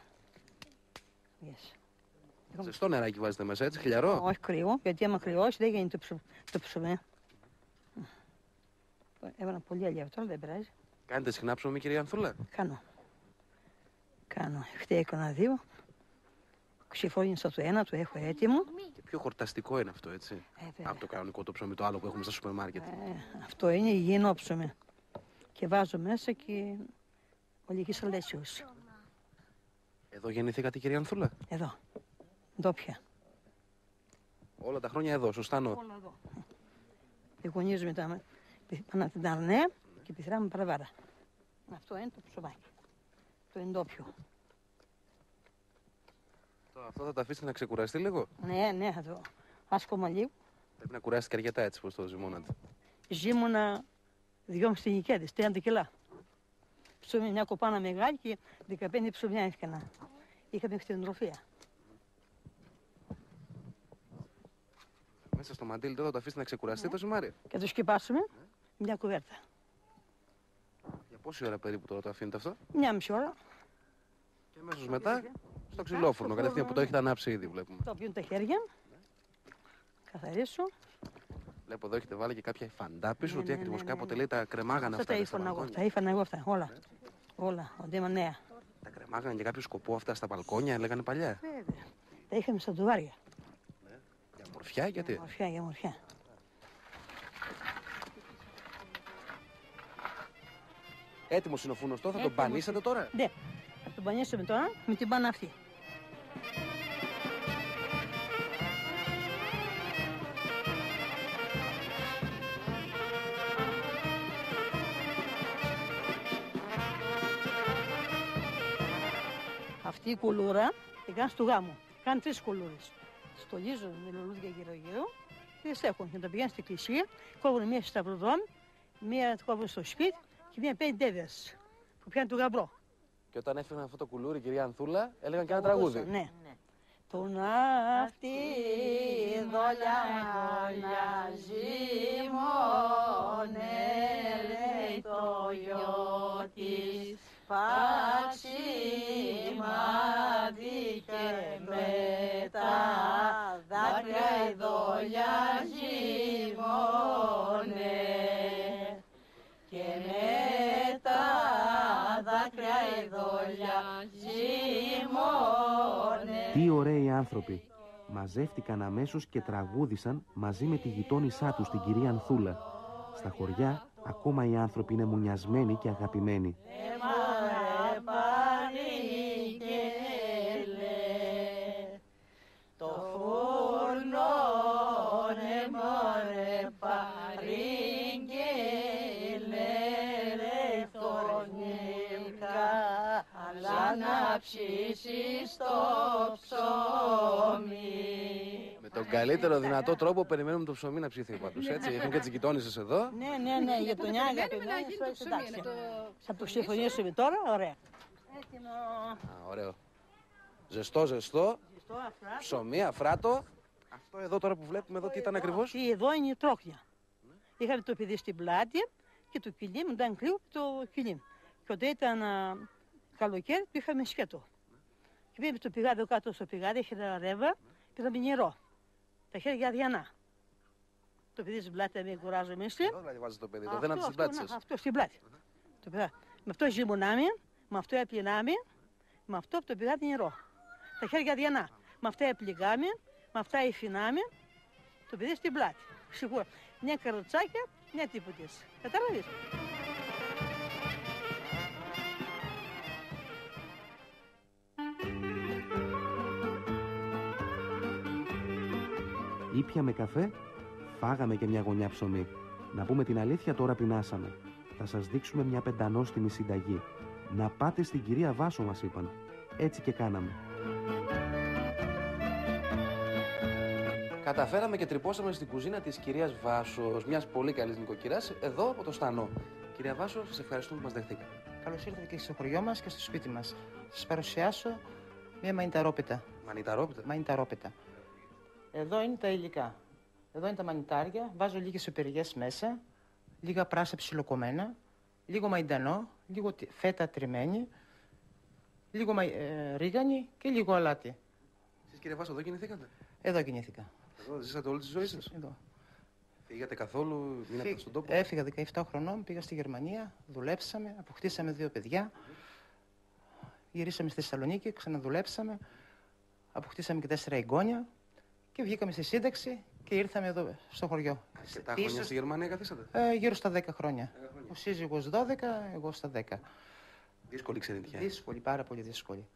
Yes. Ζεστό νεράκι βάζετε μέσα, έτσι, χιλιαρό. Όχι κρύο, γιατί άμα κρυώσει δεν γίνεται το, ψω... το ψωμί. Έβαλα πολύ αλιά τώρα, δεν πειράζει. Κάνετε συχνά ψωμί, κυρία Ανθούλα; Κάνω. Κάνω. Χτες έκανα δύο. Ξεφώνησα το ένα, το έχω έτοιμο. Και πιο χορταστικό είναι αυτό, έτσι. Ε, βέβαια. από το κανονικό το ψωμί, το άλλο που έχουμε στα σούπερ μάρκετ. Ε, αυτό είναι υγιεινό ψωμί. Και βάζω μέσα και ολική σαλέσιος. Εδώ γεννηθήκατε, κυρία Ανθούλα; Εδώ. Ντόπια. Όλα τα χρόνια εδώ, σωστά νο. Όλα εδώ. Οι γονείς μου ήταν πάνω την Αρνέ και πηθράμε παραβάρα. Αυτό είναι το ψωμάκι. Το εντόπιο. Το- Αυτό θα το αφήσετε να ξεκουραστεί λίγο; Ναι, ναι, θα το άσκομα λίγο. Πρέπει να κουράσετε και αρκετά έτσι πως το ζυμώνατε. Ζήμωνα δυόμιση νικέτες, 30 κιλά. Ψωμί, μια κοπάνα μεγάλη και 15 ψωμιά έκανα. Είχαμε κτηνοτροφία. Μέσα στο μαντίλι τώρα θα το αφήσετε να ξεκουραστεί το ζυμάρι; Και το σκεπάσουμε μια κουβέρτα. Για πόση ώρα περίπου τώρα το αφήνετε αυτό; Μια μισή ώρα. Και αμέσως μετά; Στο ξυλόφουρνο, κατευθείαν που το έχετε ανάψει ήδη βλέπουμε. Το πιούν τα χέρια. Καθαρίσω. Βλέπω εδώ έχετε βάλει και κάποια φαντά πίσω, Ναι, ότι ναι, ακριβώ ναι, ναι, κάποτε ναι. λέει τα κρεμάγανε Αυτά αυτά. τα ρε, στα ήφανα εγώ. μπαλκόνια. Τα ήφανα εγώ αυτά. Όλα. Όλα. Ότι είμαι νέα. Τα κρεμάγανε για κάποιο σκοπό αυτά στα μπαλκόνια, λέγανε παλιά. Βέβαια. Τα είχαμε στα ντουβάρια. Για μορφιά, γιατί; Για μορφιά, για μορφιά. Έτοιμος είναι ο φούρνο τώρα, θα τον Έτοιμος πανίσετε τώρα; Ναι. Θα τον πανίσουμε τώρα με την μπάνα αυτή. Αυτή η κουλούρα την κάνεις του γάμου. Κάνει τρεις κουλούρες. Στολίζουν με λουλούδια γύρω-γύρω και τις έχουν. Και τα πηγαίνουν στην εκκλησία, κόβουν μία στο σταυροδρόμι, μία κόβουν στο σπίτι και μία πέντε τέδες που πιάνει του γαμπρό. Και όταν έφεραν αυτό το κουλούρι, κυρία Ανθούλα, έλεγαν και ένα τραγούδι. Ναι. Το να αυτή δόλια ζήμωνε λέει το γιο της Παξιμάδι και με τα δάκρυα η δόλια ζήμωνε και με τα δάκρυα η δόλια ζήμωνε Τι ωραίοι άνθρωποι. Μαζεύτηκαν αμέσως και τραγούδισαν μαζί με τη γειτόνισά τους, την κυρία Ανθούλα. Στα χωριά ακόμα οι άνθρωποι είναι μουνιασμένοι και αγαπημένοι. Το φούρνο ναι μωρέ παρήγγειλε ρε χωνίκα αλλά να ψήσεις το ψωμί. Με τον καλύτερο δυνατό τρόπο περιμένουμε το ψωμί να ψηθεί πάντως, έτσι. Έχουν και τις γειτόνισσες εδώ. Ναι, ναι, ναι, για τον Ιάγκα, τον περιμένουμε να γίνει το ψωμί, εντάξει. να το- Θα το συμφωνήσουμε τώρα, ωραία. Έτοιμο. Α, ωραίο. Ζεστό, ζεστό. Ζεστό, αφρά. Ψωμί, αφράτο. Αυτό εδώ τώρα που βλέπουμε εδώ τι ήταν ακριβώς; Και εδώ είναι η τρόχια. Είχαμε το παιδί στην πλάτη και το κιλίμ, ήταν κρύο το κιλίμ. Και όταν ήταν α, καλοκαίρι το είχαμε σκέτο. Και πήγαμε στο πηγάδι κάτω στο πηγάδι, είχε ένα ρεύμα, πήραμε νερό. Τα χέρια αδιανά. Το παιδί στην πλάτη δεν κουράζομαι εσύ. Εδώ δηλαδή βάζετε το παιδί, το δένατε στην πλάτη ναι, σας. Αυτό στην πλάτη. Το πηγάδι. Με αυτό ζυμωνάμε, με αυτό έπλυνάμε, με αυτό από το πηγάδι νερό. Τα χέρια αδιανά. Με αυτά έπλυγάμε, με αυτά εφηνάμε, το παιδί στην πλάτη. Σίγουρα. Μια καροτσάκια, μια τίποτες. Κατάλαβες. Ήπιαμε καφέ, φάγαμε και μια γωνιά ψωμί. Να πούμε την αλήθεια τώρα πεινάσαμε. Θα σας δείξουμε μια πεντανόστιμη συνταγή. Να πάτε στην κυρία Βάσο μας είπαν. Έτσι και κάναμε. Καταφέραμε και τρυπώσαμε στην κουζίνα της κυρίας Βάσος, μιας πολύ καλής νοικοκυράς, εδώ από το Στανό. Κυρία Βάσο, σας ευχαριστούμε που μας δεχτήκατε. Καλώς ήρθατε και στο χωριό μας και στο σπίτι μας. Σας παρουσιάσω μια μανιταρόπιτα. Μανιταρόπιτα; Μανιταρόπιτα. Εδώ είναι τα υλικά. Εδώ είναι τα μανιτάρια. Βάζω λίγες οπεργέ μέσα, λίγα πράσα ψιλοκομμένα, λίγο μαϊντανό, λίγο τι- φέτα τριμμένη, λίγο μα... ε, ρίγανη και λίγο αλάτι. Εσείς κύριε Βάσο, εδώ γεννηθήκατε. Εδώ γεννήθηκα. Εδώ ζήσατε όλη τη ζωή σας; Εδώ. Φύγατε καθόλου, μείνατε Φύ- στον τόπο; Έφυγα 17 χρονών, πήγα στη Γερμανία, δουλέψαμε, αποκτήσαμε δύο παιδιά. Γυρίσαμε στη Θεσσαλονίκη, ξαναδουλέψαμε, αποκτήσαμε και τέσσερα εγγόνια και βγήκαμε στη σύνταξη και ήρθαμε εδώ στο χωριό. Αρκετά χρόνια Ίσως- στη Γερμανία καθίσατε; ε, γύρω στα 10 χρόνια. Ο σύζυγος 12, εγώ στα 10. Δύσκολη ξενιτιά. Δύσκολη, πάρα πολύ δύσκολη.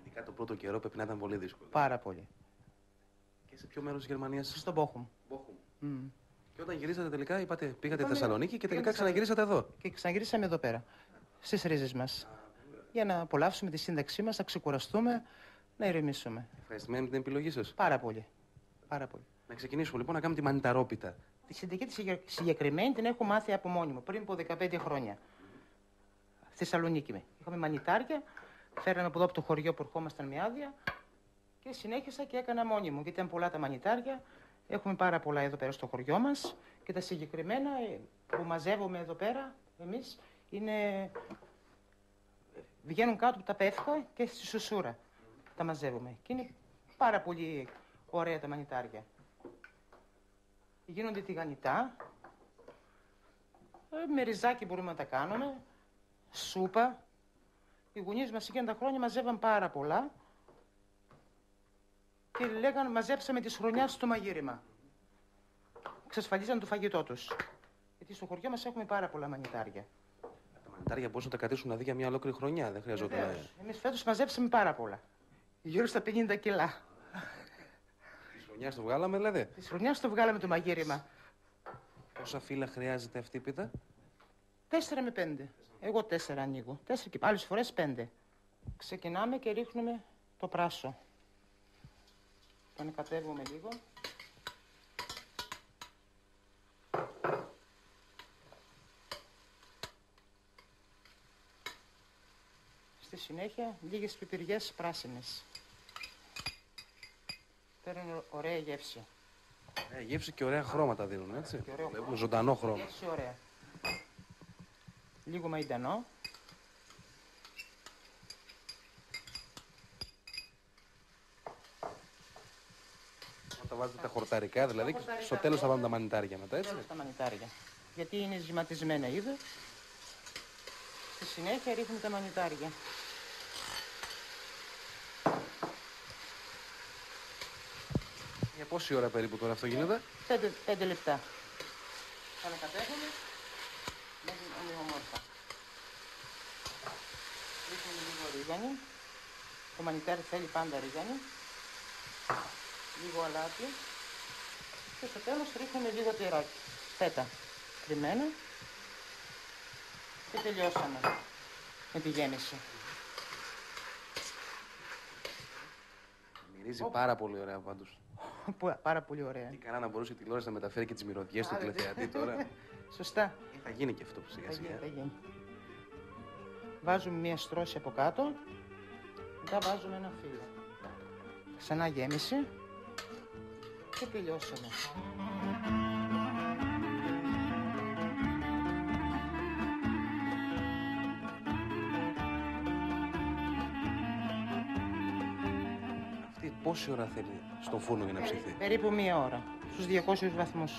Ειδικά το πρώτο καιρό πρέπει να ήταν πολύ δύσκολο. Πάρα πολύ. Και σε ποιο μέρος της Γερμανίας; Στον Πόχουμ. Μπόχουμ. Και όταν γυρίσατε τελικά, είπατε, πήγατε Είπαμε, Θεσσαλονίκη και τελικά πήγαμε ξαναγυρίσατε εδώ. Και ξαναγυρίσαμε εδώ πέρα, στις ρίζες μας. Για να απολαύσουμε τη σύνταξή μας, να ξεκουραστούμε, να ηρεμήσουμε. Ευχαριστημένοι με την επιλογή σας. Πάρα πολύ. Πάρα πολύ. Να ξεκινήσουμε λοιπόν να κάνουμε τη μανιταρόπιτα. Τη συνταγή τη συγκε- συγκεκριμένη την έχω μάθει από μόνη μου πριν από 15 χρόνια. Στη Θεσσαλονίκη με. Είχαμε μανιτάρια, φέραμε από εδώ από το χωριό που ερχόμασταν με άδεια και συνέχισα και έκανα μόνη μου. Γιατί ήταν πολλά τα μανιτάρια. Έχουμε πάρα πολλά εδώ πέρα στο χωριό μας και τα συγκεκριμένα ε, που μαζεύουμε εδώ πέρα εμείς είναι. Βγαίνουν κάτω από τα πεύκα και στη σουσούρα τα μαζεύουμε. Και είναι πάρα πολύ ωραία τα μανιτάρια. Γίνονται τηγανιτά. Ε, Με ριζάκι μπορούμε να τα κάνουμε. Σούπα. Οι γονείς μας εκείνα τα χρόνια μαζεύαν πάρα πολλά. Και λέγανε μαζέψαμε τη χρονιά στο μαγείρεμα. Εξασφαλίζαν το φαγητό τους. Γιατί στο χωριό μας έχουμε πάρα πολλά μανιτάρια. Τα μανιτάρια μπορούσαν να τα κρατήσουν να δει για μια ολόκληρη χρονιά. Δεν χρειαζόταν. να- Βεβαίως. Εμείς φέτος μαζέψαμε πάρα πολλά. Γύρω στα 50 κιλά. Τη χρονιάς το βγάλαμε, δηλαδή. Της χρονιάς το βγάλαμε το μαγείρεμα. Πόσα φύλλα χρειάζεται αυτή η πίτα; Τέσσερα με πέντε. Εγώ τέσσερα ανοίγω. Τέσσερα και άλλες φορές πέντε. Ξεκινάμε και ρίχνουμε το πράσο. Το ανακατεύουμε λίγο. Στη συνέχεια λίγες πιπηριές πράσινες. Παίρνουν ωραία γεύση. Ε, γεύση και ωραία χρώματα δίνουν, έτσι. Και ωραίο Βλέπουμε ζωντανό χρώμα. Γεύση ωραία. Λίγο μαϊντανό. Όταν τα βάζετε τα χορταρικά, δηλαδή, και χορταρικά, στο τέλος θα ναι. βάλουμε τα μανιτάρια μετά, έτσι. Τέλος τα μανιτάρια. Γιατί είναι ζυματισμένα ήδη. Στη συνέχεια ρίχνουμε τα μανιτάρια. Για πόση ώρα περίπου τώρα αυτό γίνεται; Πέντε, πέντε λεπτά. Τα ανακατεύουμε. Μέχρι να είναι όμορφα. Ρίχνουμε λίγο ρίγανη. Το μανιτάρι θέλει πάντα ρίγανη. Λίγο αλάτι. Και στο τέλος ρίχνουμε λίγο τυράκι. Φέτα. Κρυμμένα. Και τελειώσαμε με τη γέμιση. Μυρίζει πάρα πολύ ωραία πάντως. [LAUGHS] Που- Πάρα πολύ ωραία. Τι καλά να μπορούσε η τηλεόραση να μεταφέρει και τις μυρωδιές του Α, τηλεθεατή τώρα. [LAUGHS] Σωστά. θα γίνει και αυτό σιγά Θα γίνει, σιγά. θα γίνει. Βάζουμε μία στρώση από κάτω. Μετά βάζουμε ένα φύλλο. Ξανά γέμιση. Και τελειώσαμε. Αυτή πόση ώρα θέλει στον φούρνο για να ψηθεί. Περίπου μία ώρα. Στους 200 βαθμούς.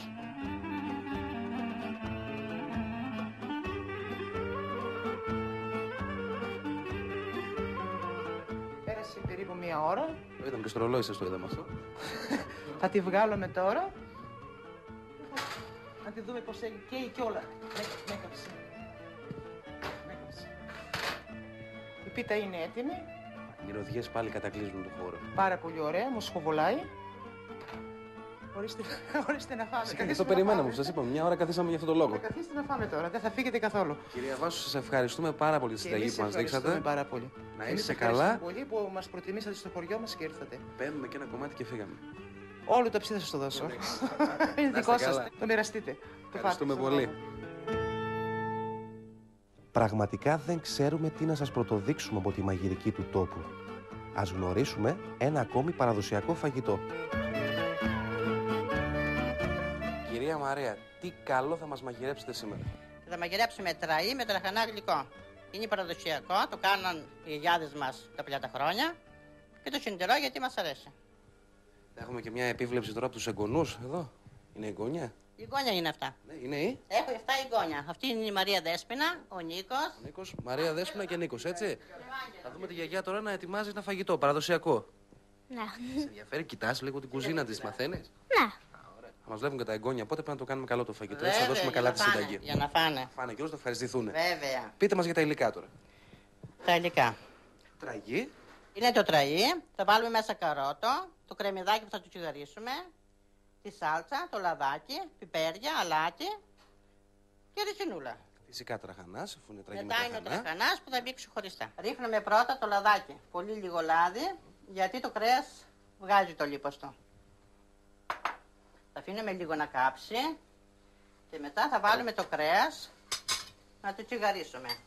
Πέρασε περίπου μία ώρα. Το είδαμε και στο ρολόι σας το είδαμε αυτό. [LAUGHS] Θα τη βγάλουμε τώρα. Να τη δούμε πώς έγινε. Καίει και όλα. Με, με έκαψε. Με έκαψε. Η πίτα είναι έτοιμη. Οι μυρωδιές πάλι κατακλείζουν το χώρο. Πάρα πολύ ωραία. Μου σχοβολάει. Ορίστε, [LAUGHS] ορίστε να φάμε. Το Καθίστε να περιμέναμε, φάμε. σας είπα, μια ώρα καθίσαμε για αυτό το λόγο. Καθίστε να φάμε τώρα. Δεν θα φύγετε καθόλου. Κυρία Βάσου, σας ευχαριστούμε πάρα πολύ τη Και συνταγή εμείς που μας ευχαριστούμε δείξατε. πάρα πολύ. Να Εμείς είστε ευχαριστούμε καλά. πολύ που μας προτιμήσατε στο χωριό μας και ήρθατε. Παίρνουμε και ένα κομμάτι και φύγαμε. Όλο το ψή θα σας το δώσω. [LAUGHS] Είναι Να δικό είστε σας. καλά. Το μοιραστείτε. Το Ευχαριστούμε φάτε, πολύ. Πραγματικά δεν ξέρουμε τι να σας πρωτοδείξουμε από τη μαγειρική του τόπου. Ας γνωρίσουμε ένα ακόμη παραδοσιακό φαγητό. Κυρία Μαρία, τι καλό θα μας μαγειρέψετε σήμερα. Θα μαγειρέψουμε τραή με τραχανά γλυκό. Είναι παραδοσιακό, το κάναν οι γιαγιάδες μας τα 50 χρόνια και το συντηρώ γιατί μας αρέσει. Θα έχουμε και μια επίβλεψη τώρα από τους εγγονούς εδώ. Είναι εγγόνια. Η γόνια είναι αυτά. Ναι, είναι η; Έχω 7 εγγόνια. Αυτή είναι η Μαρία Δέσποινα, ο Νίκος. Ο Νίκος, Μαρία Δέσποινα και Νίκος, έτσι. Θα δούμε τη γιαγιά τώρα να ετοιμάζει ένα φαγητό παραδοσιακό. Ναι. Σε ενδιαφέρει, κοιτάς λίγο την κουζίνα της, μαθαίνεις; Ναι. Θα μας βλέπουν και τα εγγόνια, οπότε πρέπει να το κάνουμε καλό το φαγητό. Έτσι θα Βέβαια, δώσουμε για καλά να τη φάνε, συνταγή. Για να φάνε. Φάνε και όλους θα ευχαριστηθούν. Βέβαια. Πείτε μας για τα υλικά τώρα. Τα υλικά. Τραγί. Είναι το τραή, θα βάλουμε μέσα καρότο, το κρεμμυδάκι που θα το τσιγαρίσουμε, τη σάλτσα, το λαδάκι, πιπέρια, αλάτι και ριζινούλα. Φυσικά τραχανάς, αφού είναι τραγί με Μετά είναι ο τραχανά. τραχανάς που θα μπει ξεχωριστά. Ρίχνουμε πρώτα το λαδάκι, πολύ λίγο λάδι, γιατί το κρέας βγάζει το λίπος του. Θα αφήνουμε λίγο να κάψει και μετά θα βάλουμε το κρέας να το τσιγαρίσουμε.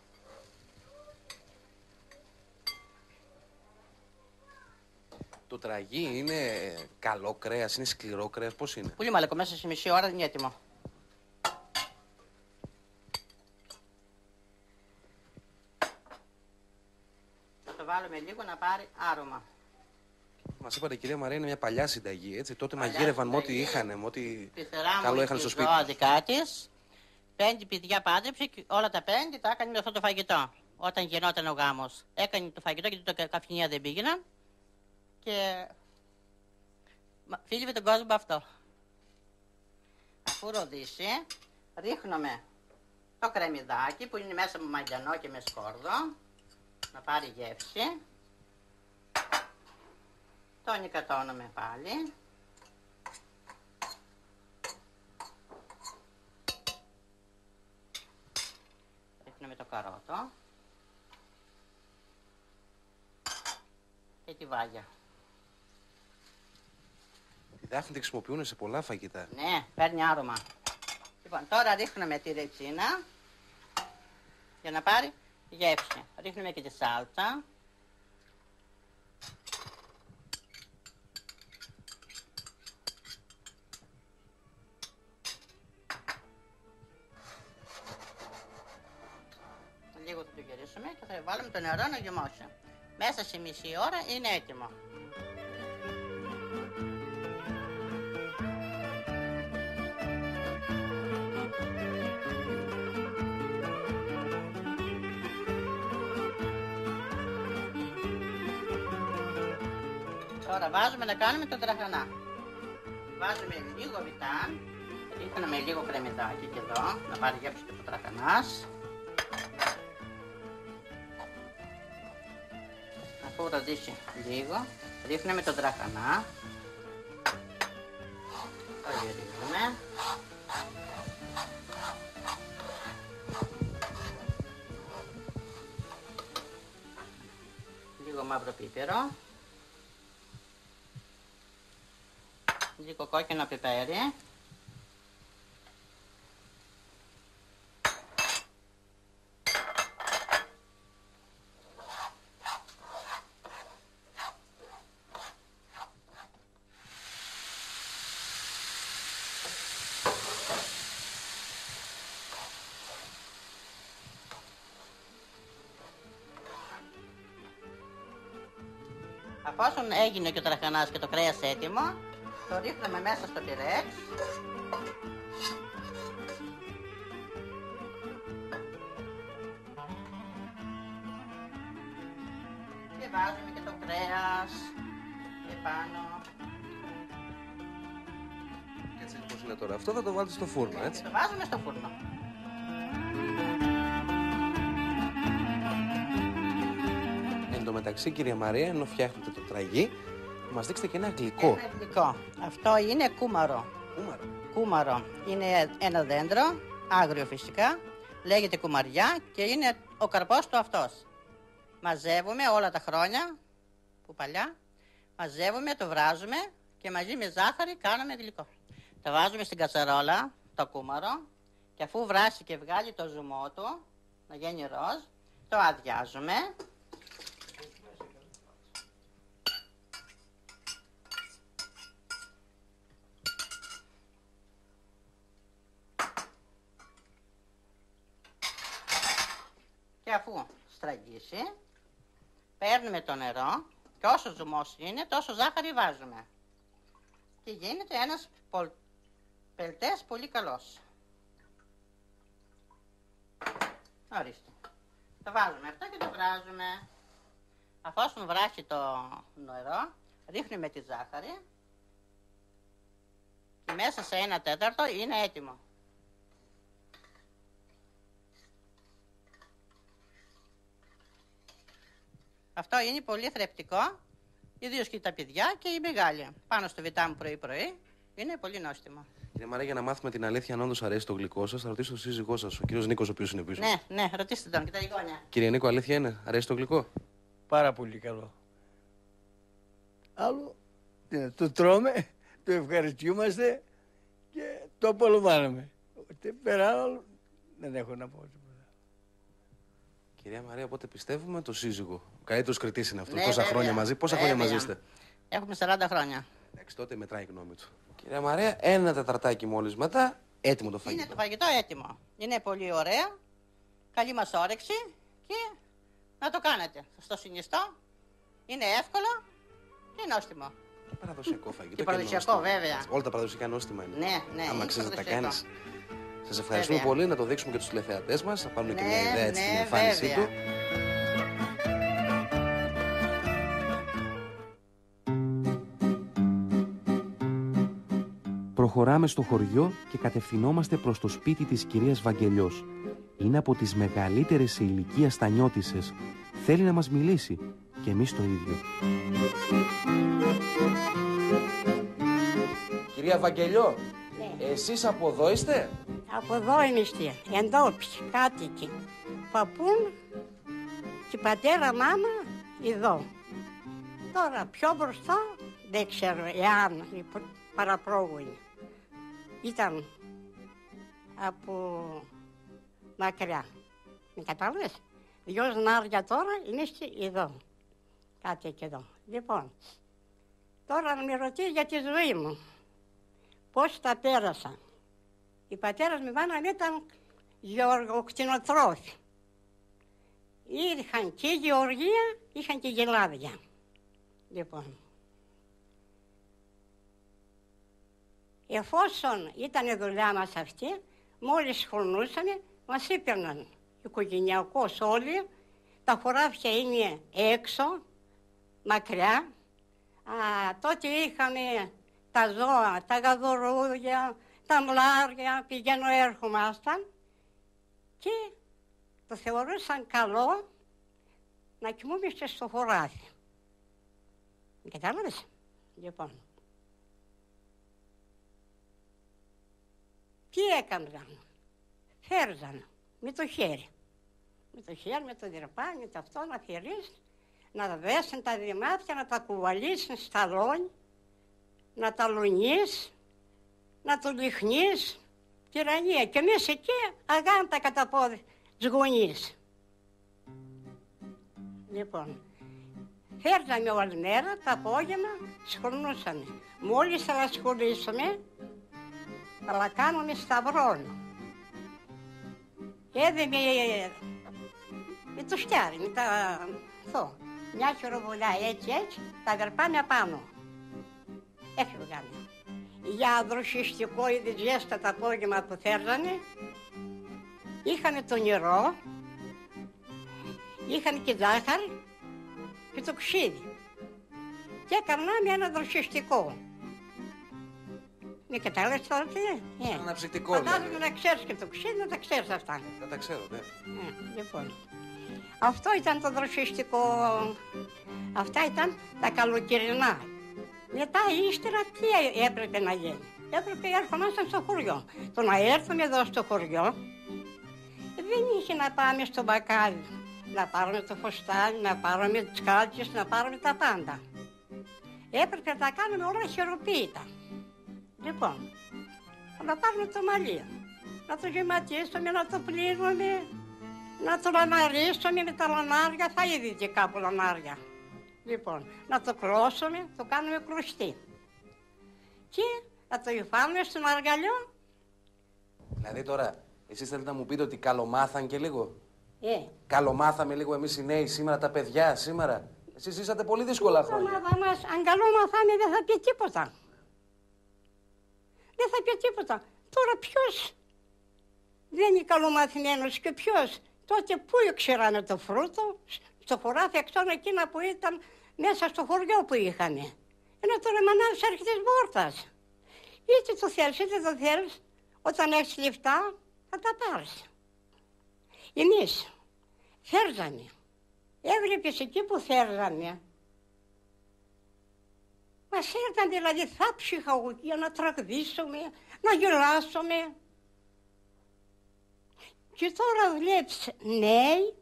Το τραγί είναι καλό κρέας, είναι σκληρό κρέας, πώς είναι; Πολύ μαλακό, μέσα σε μισή ώρα είναι έτοιμο. Θα το βάλουμε λίγο να πάρει άρωμα. Μας είπατε κυρία Μαρία είναι μια παλιά συνταγή, έτσι. Τότε Παλιά μαγείρευαν με ό,τι συνταγή. είχαν, με ό,τι Πεθερά μου καλό είχε είχαν στο σπίτι. ζώα δικά της. Πέντε παιδιά πάντρεψε και όλα τα πέντε τα έκανε με αυτό το φαγητό. Όταν γινόταν ο γάμος. Έκανε το φαγητό γιατί το καφενεία δεν πήγαιναν. Και μα- φίλευε τον κόσμο με αυτό. Αφού ροδίσει, ρίχνουμε το κρεμμυδάκι που είναι μέσα με μαγιανό και με σκόρδο. Να πάρει γεύση. Το νικατώνουμε πάλι. Ρίχνουμε το καρότο. Και τη βάγια. Τη δάφνη τη χρησιμοποιούν σε πολλά φαγητά. Ναι, παίρνει άρωμα. Λοιπόν, τώρα ρίχνουμε τη ρετσίνα για να πάρει γεύση. Ρίχνουμε και τη σάλτσα. Λίγο θα το γυρίσουμε και θα βάλουμε το νερό να γεμώσει. Μέσα σε μισή ώρα είναι έτοιμο. Τώρα βάζουμε να κάνουμε τον τραχανά. Βάζουμε λίγο βιτάν, ρίχνουμε λίγο κρεμμυδάκι και εδώ, να πάρει γεύση και ο τραχανάς. Αφού ροδίσει λίγο, ρίχνουμε τον τραχανά. Το γυρίζουμε. Λίγο μαύρο πίπερο. λίγο κόκκινο πιπέρι. Αφόσον έγινε και ο τραχανάς και το κρέας έτοιμο, το ρίχνουμε μέσα στο πυρέξ. Και βάζουμε και το κρέας επάνω. Έτσι πώς είναι τώρα. Αυτό θα το βάλετε στο φούρνο, έτσι. Το βάζουμε στο φούρνο. Εν τω μεταξύ, κυρία Μαρία, ενώ φτιάχνετε το τραγί, μας δείξετε και ένα γλυκό. Ένα γλυκό. Αυτό είναι κούμαρο. Κούμαρο. Κούμαρο. Είναι ένα δέντρο, άγριο φυσικά. Λέγεται κουμαριά και είναι ο καρπός του αυτός. Μαζεύουμε όλα τα χρόνια που παλιά. Μαζεύουμε, το βράζουμε και μαζί με ζάχαρη κάνουμε γλυκό. Το βάζουμε στην κατσαρόλα, το κούμαρο και αφού βράσει και βγάλει το ζουμό του, να γίνει ροζ, το αδειάζουμε. Και αφού στραγγίσει, παίρνουμε το νερό και όσο ζουμός είναι, τόσο ζάχαρη βάζουμε. Και γίνεται ένας πολ... πελτές πολύ καλός. Ορίστε. Το βάζουμε αυτό και το βράζουμε. Αφόσον βράσει το νερό, ρίχνουμε τη ζάχαρη και μέσα σε ένα τέταρτο είναι έτοιμο. Αυτό είναι πολύ θρεπτικό, ιδίω και τα παιδιά και οι μεγάλοι. Πάνω στο βιτά μου πρωί-πρωί είναι πολύ νόστιμο. Κύριε Μαρία, για να μάθουμε την αλήθεια, αν όντως αρέσει το γλυκό σας, θα ρωτήσω τον σύζυγό σας, ο κύριος Νίκος, ο οποίος είναι πίσω. Ναι, ναι, ρωτήστε τον και τα γειτόνια. Κύριε Νίκο, αλήθεια είναι, αρέσει το γλυκό; Πάρα πολύ καλό. Άλλο, ναι, το τρώμε, το ευχαριστιούμαστε και το απολαμβάνουμε. Ούτε πέρα άλλο δεν έχω να πω. Κυρία Μαρία, οπότε πιστεύουμε το σύζυγο. Ο καλύτερος κριτής είναι αυτό. Ναι, Τόσα βέβαια. χρόνια μαζί. Πόσα χρόνια Βέβαια. μαζί είστε; Έχουμε 40 χρόνια. Εντάξει, τότε μετράει η γνώμη του. Κυρία Μαρία, ένα τεταρτάκι μόλις μετά, έτοιμο το Είναι φαγητό. το φαγητό έτοιμο. Είναι πολύ ωραία. Καλή μας όρεξη και να το κάνετε. Στο συνιστώ. Είναι εύκολο και νόστιμο. Παραδοσιακό φαγητό. Και παραδοσιακό, νόστιμο. βέβαια. Έτσι, Όλα τα παραδοσιακά νόστιμα είναι. Ναι, ναι, Άμα είναι ξέρεις να τα κάνεις. Παραδοσιακό. Σας ευχαριστούμε Βέβαια. πολύ. Να το δείξουμε και τους τηλεθεατές μας. Θα πάρουν και Ναι, μια ιδέα έτσι ναι, στην εμφάνισή βέβαια. του. Προχωράμε στο χωριό και κατευθυνόμαστε προς το σπίτι της κυρίας Βαγγελιός. Είναι από τις μεγαλύτερες σε ηλικία στανιώτισσες. Θέλει να μας μιλήσει και εμείς το ίδιο. Κυρία Βαγγελιό, εσείς από εδώ είστε; Από εδώ είμαστε, εντόπιοι, κάτοικοι. Παππούν και πατέρα μάμα εδώ. Τώρα πιο μπροστά δεν ξέρω εάν οι προ- παραπρόγονοι ήταν από μακριά. Με κατάλαβες; Δυο ζνάρια τώρα είναι στη- εδώ. Κάτοικοι εδώ. Λοιπόν, τώρα να με ρωτήσεις για τη ζωή μου. Πώς τα πέρασα; Η πατέρας με μάνα μου ήταν γεωργοκτηνοτρόφοι. Είχαν και γεωργία, είχαν και γελάδια. Λοιπόν. Εφόσον ήταν η δουλειά μας αυτή, μόλις χρονούσαμε, μας έπαιρναν οικογενειακός όλοι, τα χωράφια είναι έξω, μακριά. Α, τότε είχαμε τα ζώα, τα γαδορούδια, τα μλάρια, πηγαίνω έρχομασταν και το θεωρούσαν καλό να κοιμούμαστε στο χωράφι. Κατάλαβες. Λοιπόν. Τι έκαναν; Φέρζαν με το χέρι. Με το χέρι, με το διρπάνι, με το αυτό να φυρίσει, να δέσουν τα δημάτια, να τα κουβαλήσουν στα λόνι, να τα λουνείς, να το λιχνείς, τυραννία. Και μέσα εκεί αγάντα κατά πόδι τις γονείς. Λοιπόν, φέρναμε όλη μέρα, το απόγευμα σχολνούσαμε. Μόλις θα ασχολήσουμε, θα κάνουμε σταυρόν. Έδε με, με το στιάρι, με τα αυτό. μια χειροβουλιά έτσι έτσι, τα βερπάνε πάνω. Έφυγανε. Για δροσιστικό ή ζέστα τα απόγευμα που θέλανε, είχαμε το νερό, είχαμε και ζάχαρη και το ξύδι. Και έκαναμε ένα δροσιστικό. Με κατάλαβες τώρα τι είναι; Ε. Αναψυκτικό, Φαντάζομαι δηλαδή. να ξέρεις και το ξύδι, να τα ξέρεις αυτά. Δεν τα ξέρω, ναι. Ε, λοιπόν. Αυτό ήταν το δροσιστικό. Αυτά ήταν τα καλοκαιρινά. Μετά ύστερα τι έπρεπε να γίνει; Έπρεπε να ερχόμασταν στο χωριό. Το να έρθουμε εδώ στο χωριό δεν είχε να πάμε στο μπακάλι. Να πάρουμε το φωστάλι, να πάρουμε τις κάλτσες, να πάρουμε τα πάντα. Έπρεπε να τα κάνουμε όλα χειροποίητα. Λοιπόν, να πάρουμε το μαλλί, να το γεματίσουμε, να το πλύνουμε, να το λαναρίσουμε με τα λανάρια, θα είδε και κάπου λανάρια. Λοιπόν, να το κρόσουμε, το κάνουμε κλωστή. Και να το υφάνουμε στον αργαλιό. Δηλαδή τώρα, εσείς θέλετε να μου πείτε ότι καλομάθαν και λίγο; Ε, Καλομάθαμε λίγο εμείς οι νέοι σήμερα, τα παιδιά σήμερα; Εσείς ζήσατε πολύ δύσκολα η χρόνια. ομάδα μας, αν καλό μαθάμε, δεν θα πει τίποτα. Δεν θα πει τίποτα. Τώρα ποιος δεν είναι καλομαθημένος και ποιος; Τότε πού ήξερανε το φρούτο, στο χωράφι εκτός εκείνα που ήταν μέσα στο χωριό που είχαμε. Ενώ τώρα μανάβεις αρχή της βόρτας. Είτε το θέλεις είτε το θέλεις, όταν έχεις λεφτά θα τα πάρεις. Εμείς φέρζαμε. Έβλεπες εκεί που φέρζαμε. Μας έρθαν δηλαδή θα ψυχαγωγία να τραγουδήσουμε, να γελάσουμε. Και τώρα βλέπεις νέοι,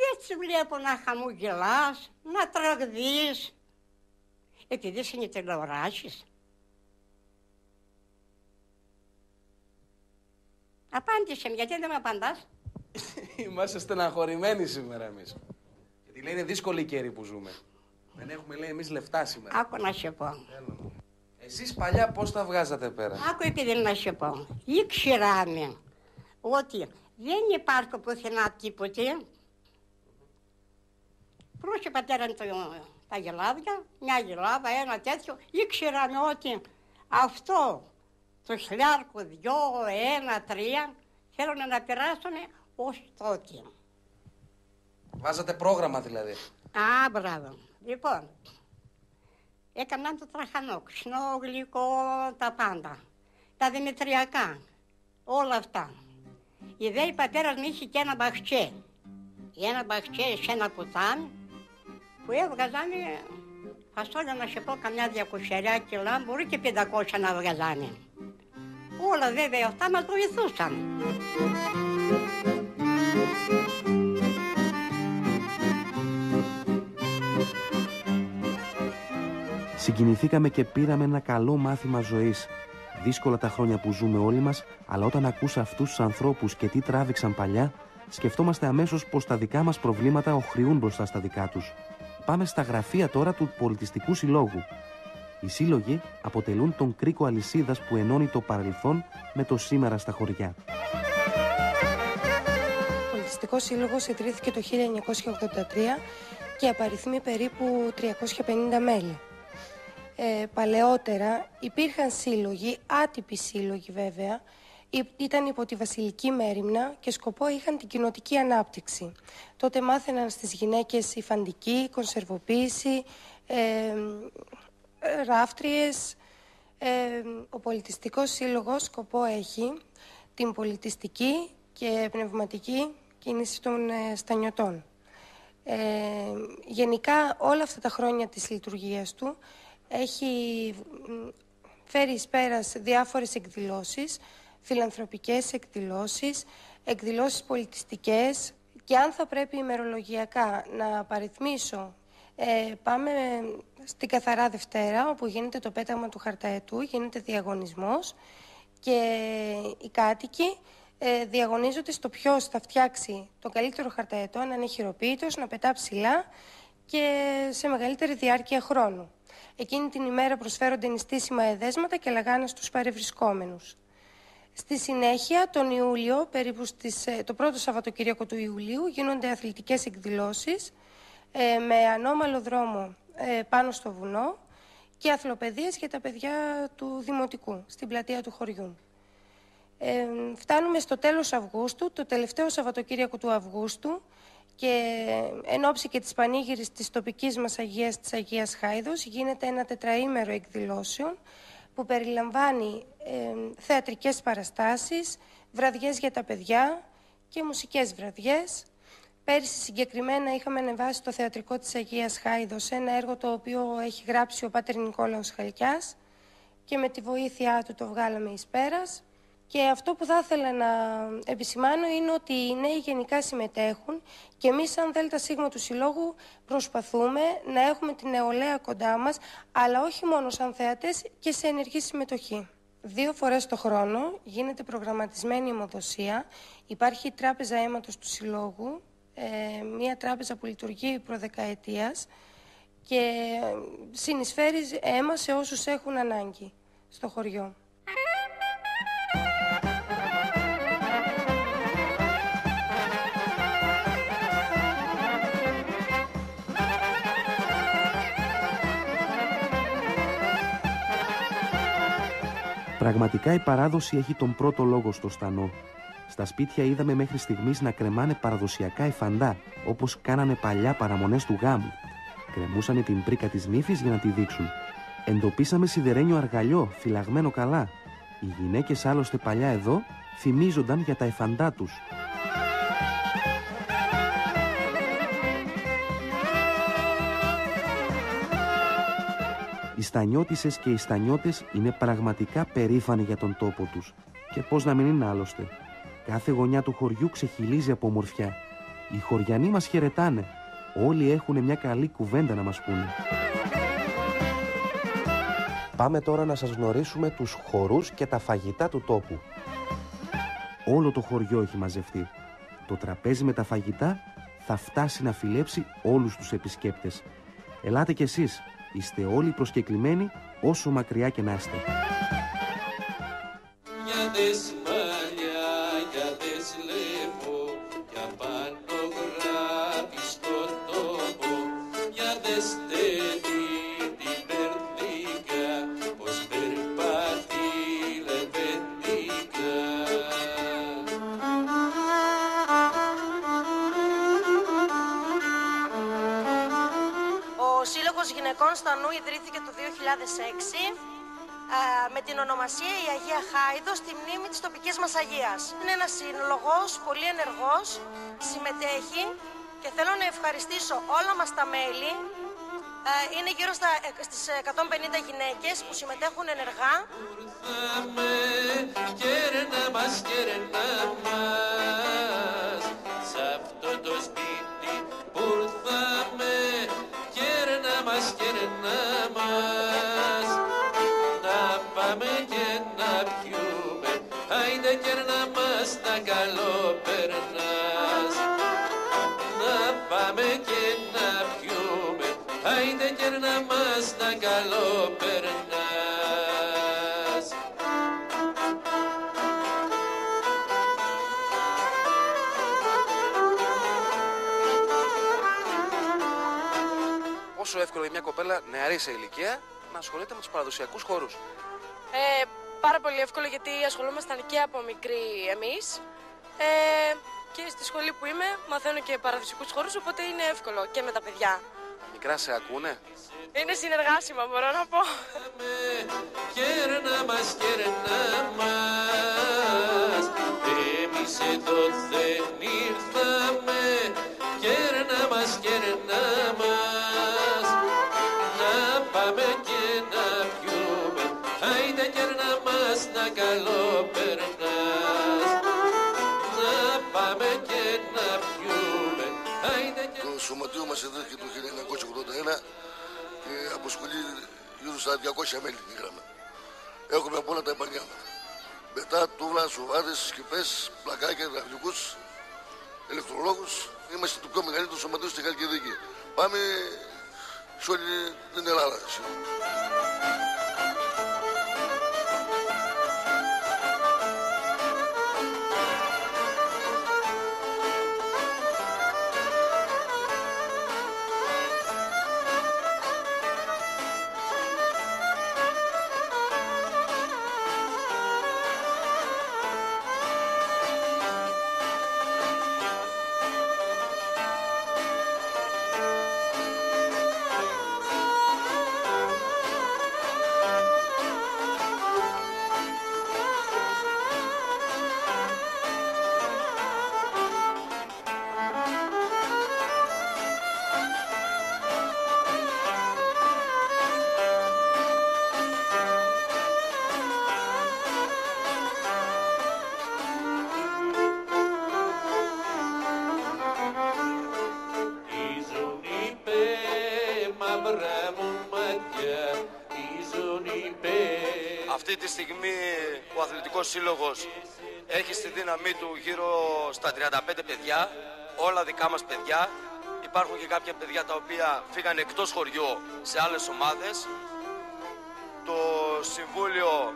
δεν τους βλέπω να χαμογελάς, να τραγουδείς. Επειδή είναι τηλεοράσεις. Απάντησε μου, γιατί δεν με απαντάς; [LAUGHS] Είμαστε στεναχωρημένοι σήμερα εμείς. Γιατί λέει είναι δύσκολη η καιρή που ζούμε. Δεν έχουμε λέει εμείς λεφτά σήμερα. Άκου να σε πω. Εσείς παλιά πώς τα βγάζατε πέρα; Άκου επειδή να σε πω. Ήξεραμε ότι δεν υπάρχει πουθενά τίποτε. Προύσε πατέρα το, τα γελάδια, μια γελάδα, ένα τέτοιο. Ήξεραμε ότι αυτό το χιλιάρκο, δυο, ένα, τρία θέλουν να περάσουν ως τότε. Βάζατε πρόγραμμα δηλαδή. Α, μπράβο. Λοιπόν, έκαναν το τραχανό, ξινό, γλυκό, τα πάντα. Τα δημητριακά, όλα αυτά. Η δε η πατέρας μου είχε και ένα μπαχτσέ. Ένα μπαχτσέ σε ένα ποτάμι που έβγαζανε φασόλια να σε πω καμιά διακοσιαριά κιλά, μπορεί και 500 να βγαζάνε. Όλα βέβαια αυτά μας βοηθούσαν. Συγκινηθήκαμε και πήραμε ένα καλό μάθημα ζωής. Δύσκολα τα χρόνια που ζούμε όλοι μας, αλλά όταν ακούς αυτούς τους ανθρώπους και τι τράβηξαν παλιά, σκεφτόμαστε αμέσως πως τα δικά μας προβλήματα οχριούν μπροστά στα δικά τους. Πάμε στα γραφεία τώρα του Πολιτιστικού Συλλόγου. Οι σύλλογοι αποτελούν τον κρίκο αλυσίδας που ενώνει το παρελθόν με το σήμερα στα χωριά. Ο Πολιτιστικός Σύλλογος ιδρύθηκε το 1983 και απαριθμεί περίπου 350 μέλη. Ε, παλαιότερα υπήρχαν σύλλογοι, άτυποι σύλλογοι βέβαια, Ή- ήταν υπό τη βασιλική μέρημνα και σκοπό είχαν την κοινοτική ανάπτυξη. Τότε μάθαιναν στις γυναίκες υφαντική, κονσερβοποίηση, ε, ε, ράφτριες. Ε, ο πολιτιστικός σύλλογος σκοπό έχει την πολιτιστική και πνευματική κίνηση των ε, στανιωτών. Ε, γενικά όλα αυτά τα χρόνια της λειτουργίας του έχει μ, φέρει εις πέρας διάφορες εκδηλώσεις, φιλανθρωπικές εκδηλώσεις, εκδηλώσεις πολιτιστικές και αν θα πρέπει ημερολογιακά να παριθμίσω, ε, πάμε στην Καθαρά Δευτέρα όπου γίνεται το πέταγμα του χαρταετού, γίνεται διαγωνισμός και οι κάτοικοι ε, διαγωνίζονται στο ποιος θα φτιάξει το καλύτερο χαρταετό, να είναι χειροποίητος, να πετά ψηλά και σε μεγαλύτερη διάρκεια χρόνου. Εκείνη την ημέρα προσφέρονται νηστίσιμα εδέσματα και λαγάνα στους παρευρισκόμενους. Στη συνέχεια, τον Ιούλιο, περίπου στις, ε, το πρώτο Σαββατοκύριακο του Ιουλίου, γίνονται αθλητικές εκδηλώσεις ε, με ανώμαλο δρόμο ε, πάνω στο βουνό και αθλοπαιδείες για τα παιδιά του Δημοτικού, στην πλατεία του χωριού. Ε, φτάνουμε στο τέλος Αυγούστου, το τελευταίο Σαββατοκύριακο του Αυγούστου και εν ώψη και της πανήγυρης της τοπικής μας Αγίας της Αγίας Χάιδος γίνεται ένα τετραήμερο εκδηλώσεων που περιλαμβάνει ε, θεατρικές παραστάσεις, βραδιές για τα παιδιά και μουσικές βραδιές. Πέρυσι συγκεκριμένα είχαμε ανεβάσει το θεατρικό της Αγίας Χάιδος, ένα έργο το οποίο έχει γράψει ο Πάτερ Νικόλαος Χαλκιάς και με τη βοήθειά του το βγάλαμε εις πέρας. Και αυτό που θα ήθελα να επισημάνω είναι ότι οι νέοι γενικά συμμετέχουν και εμείς σαν ΔΣ του Συλλόγου προσπαθούμε να έχουμε την νεολαία κοντά μας, αλλά όχι μόνο σαν θέατες και σε ενεργή συμμετοχή. Δύο φορές το χρόνο γίνεται προγραμματισμένη αιμοδοσία. Υπάρχει η τράπεζα αίματος του Συλλόγου, ε, μια τράπεζα που λειτουργεί προδεκαετίας και συνεισφέρει αίμα σε όσους έχουν ανάγκη στο χωριό. Πραγματικά η παράδοση έχει τον πρώτο λόγο στο στανό. Στα σπίτια είδαμε μέχρι στιγμής να κρεμάνε παραδοσιακά εφαντά, όπως κάνανε παλιά παραμονές του γάμου. Κρεμούσανε την πρίκα της νύφης για να τη δείξουν. Εντοπίσαμε σιδερένιο αργαλιό, φυλαγμένο καλά. Οι γυναίκες άλλωστε παλιά εδώ θυμίζονταν για τα εφαντά τους. Οι στανιώτισες και οι στανιώτες είναι πραγματικά περήφανοι για τον τόπο τους. Και πώς να μην είναι άλλωστε. Κάθε γωνιά του χωριού ξεχυλίζει από ομορφιά. Οι χωριανοί μας χαιρετάνε. Όλοι έχουν μια καλή κουβέντα να μας πούνε. Πάμε τώρα να σας γνωρίσουμε τους χορούς και τα φαγητά του τόπου. Όλο το χωριό έχει μαζευτεί. Το τραπέζι με τα φαγητά θα φτάσει να φιλέψει όλους τους επισκέπτες. Ελάτε κι εσείς, Είστε όλοι προσκεκλημένοι όσο μακριά και να είστε. Στανού ιδρύθηκε το 2006 με την ονομασία η Αγία Χάιδος στη μνήμη της τοπικής μας Αγίας. Είναι ένας σύλλογος, πολύ ενεργός, συμμετέχει και θέλω να ευχαριστήσω όλα μας τα μέλη. Είναι γύρω στα, ε, στις 150 γυναίκες που συμμετέχουν ενεργά. Να πάμε και να πιούμε. Άιντε και να μας τα καλό περνάς Να πάμε και να πιούμε. Άιντε και να μας τα καλό περνάς Πόσο εύκολο είναι μια κοπέλα νεαρή σε ηλικία να ασχολείται με τους παραδοσιακούς χώρους. Ε, πάρα πολύ εύκολο γιατί ασχολούμασταν και από μικρή εμείς. Ε, και στη σχολή που είμαι μαθαίνω και παραδοσιακούς χώρους, οπότε είναι εύκολο και με τα παιδιά. Μικρά σε ακούνε; Είναι συνεργάσιμα, μπορώ να πω. Κέρνα μας, κέρνα μας Εμείς εδώ δεν ήρθαμε Κέρνα μας, κέρνα μας Να πάμε και να πιούμε Άιντε κέρνα μας να καλό περνάς Να πάμε και να πιούμε Το σωματείο μας εδώ και το 1981 και αποσχολεί γύρω στα 200 μέλη είχαμε. Έχουμε από όλα τα επαγγέλματα. Μετά τούβλα, σοβάδες, σκηπές, πλακάκια, δαχτυλικούς, ηλεκτρολόγους. Είμαστε το πιο μεγαλύτερο σωματείο στη Χαλκιδική. Πάμε σε όλη την Ελλάδα. Αυτή Σύλλογος έχει στη δύναμή του γύρω στα 35 παιδιά, όλα δικά μας παιδιά. Υπάρχουν και κάποια παιδιά τα οποία φύγαν εκτός χωριού σε άλλες ομάδες. Το Συμβούλιο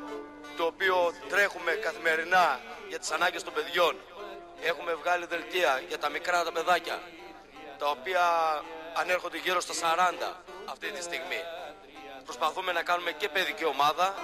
το οποίο τρέχουμε καθημερινά για τις ανάγκες των παιδιών. Έχουμε βγάλει δελτία για τα μικρά τα παιδάκια, τα οποία ανέρχονται γύρω στα 40 αυτή τη στιγμή. Προσπαθούμε να κάνουμε και παιδική ομάδα.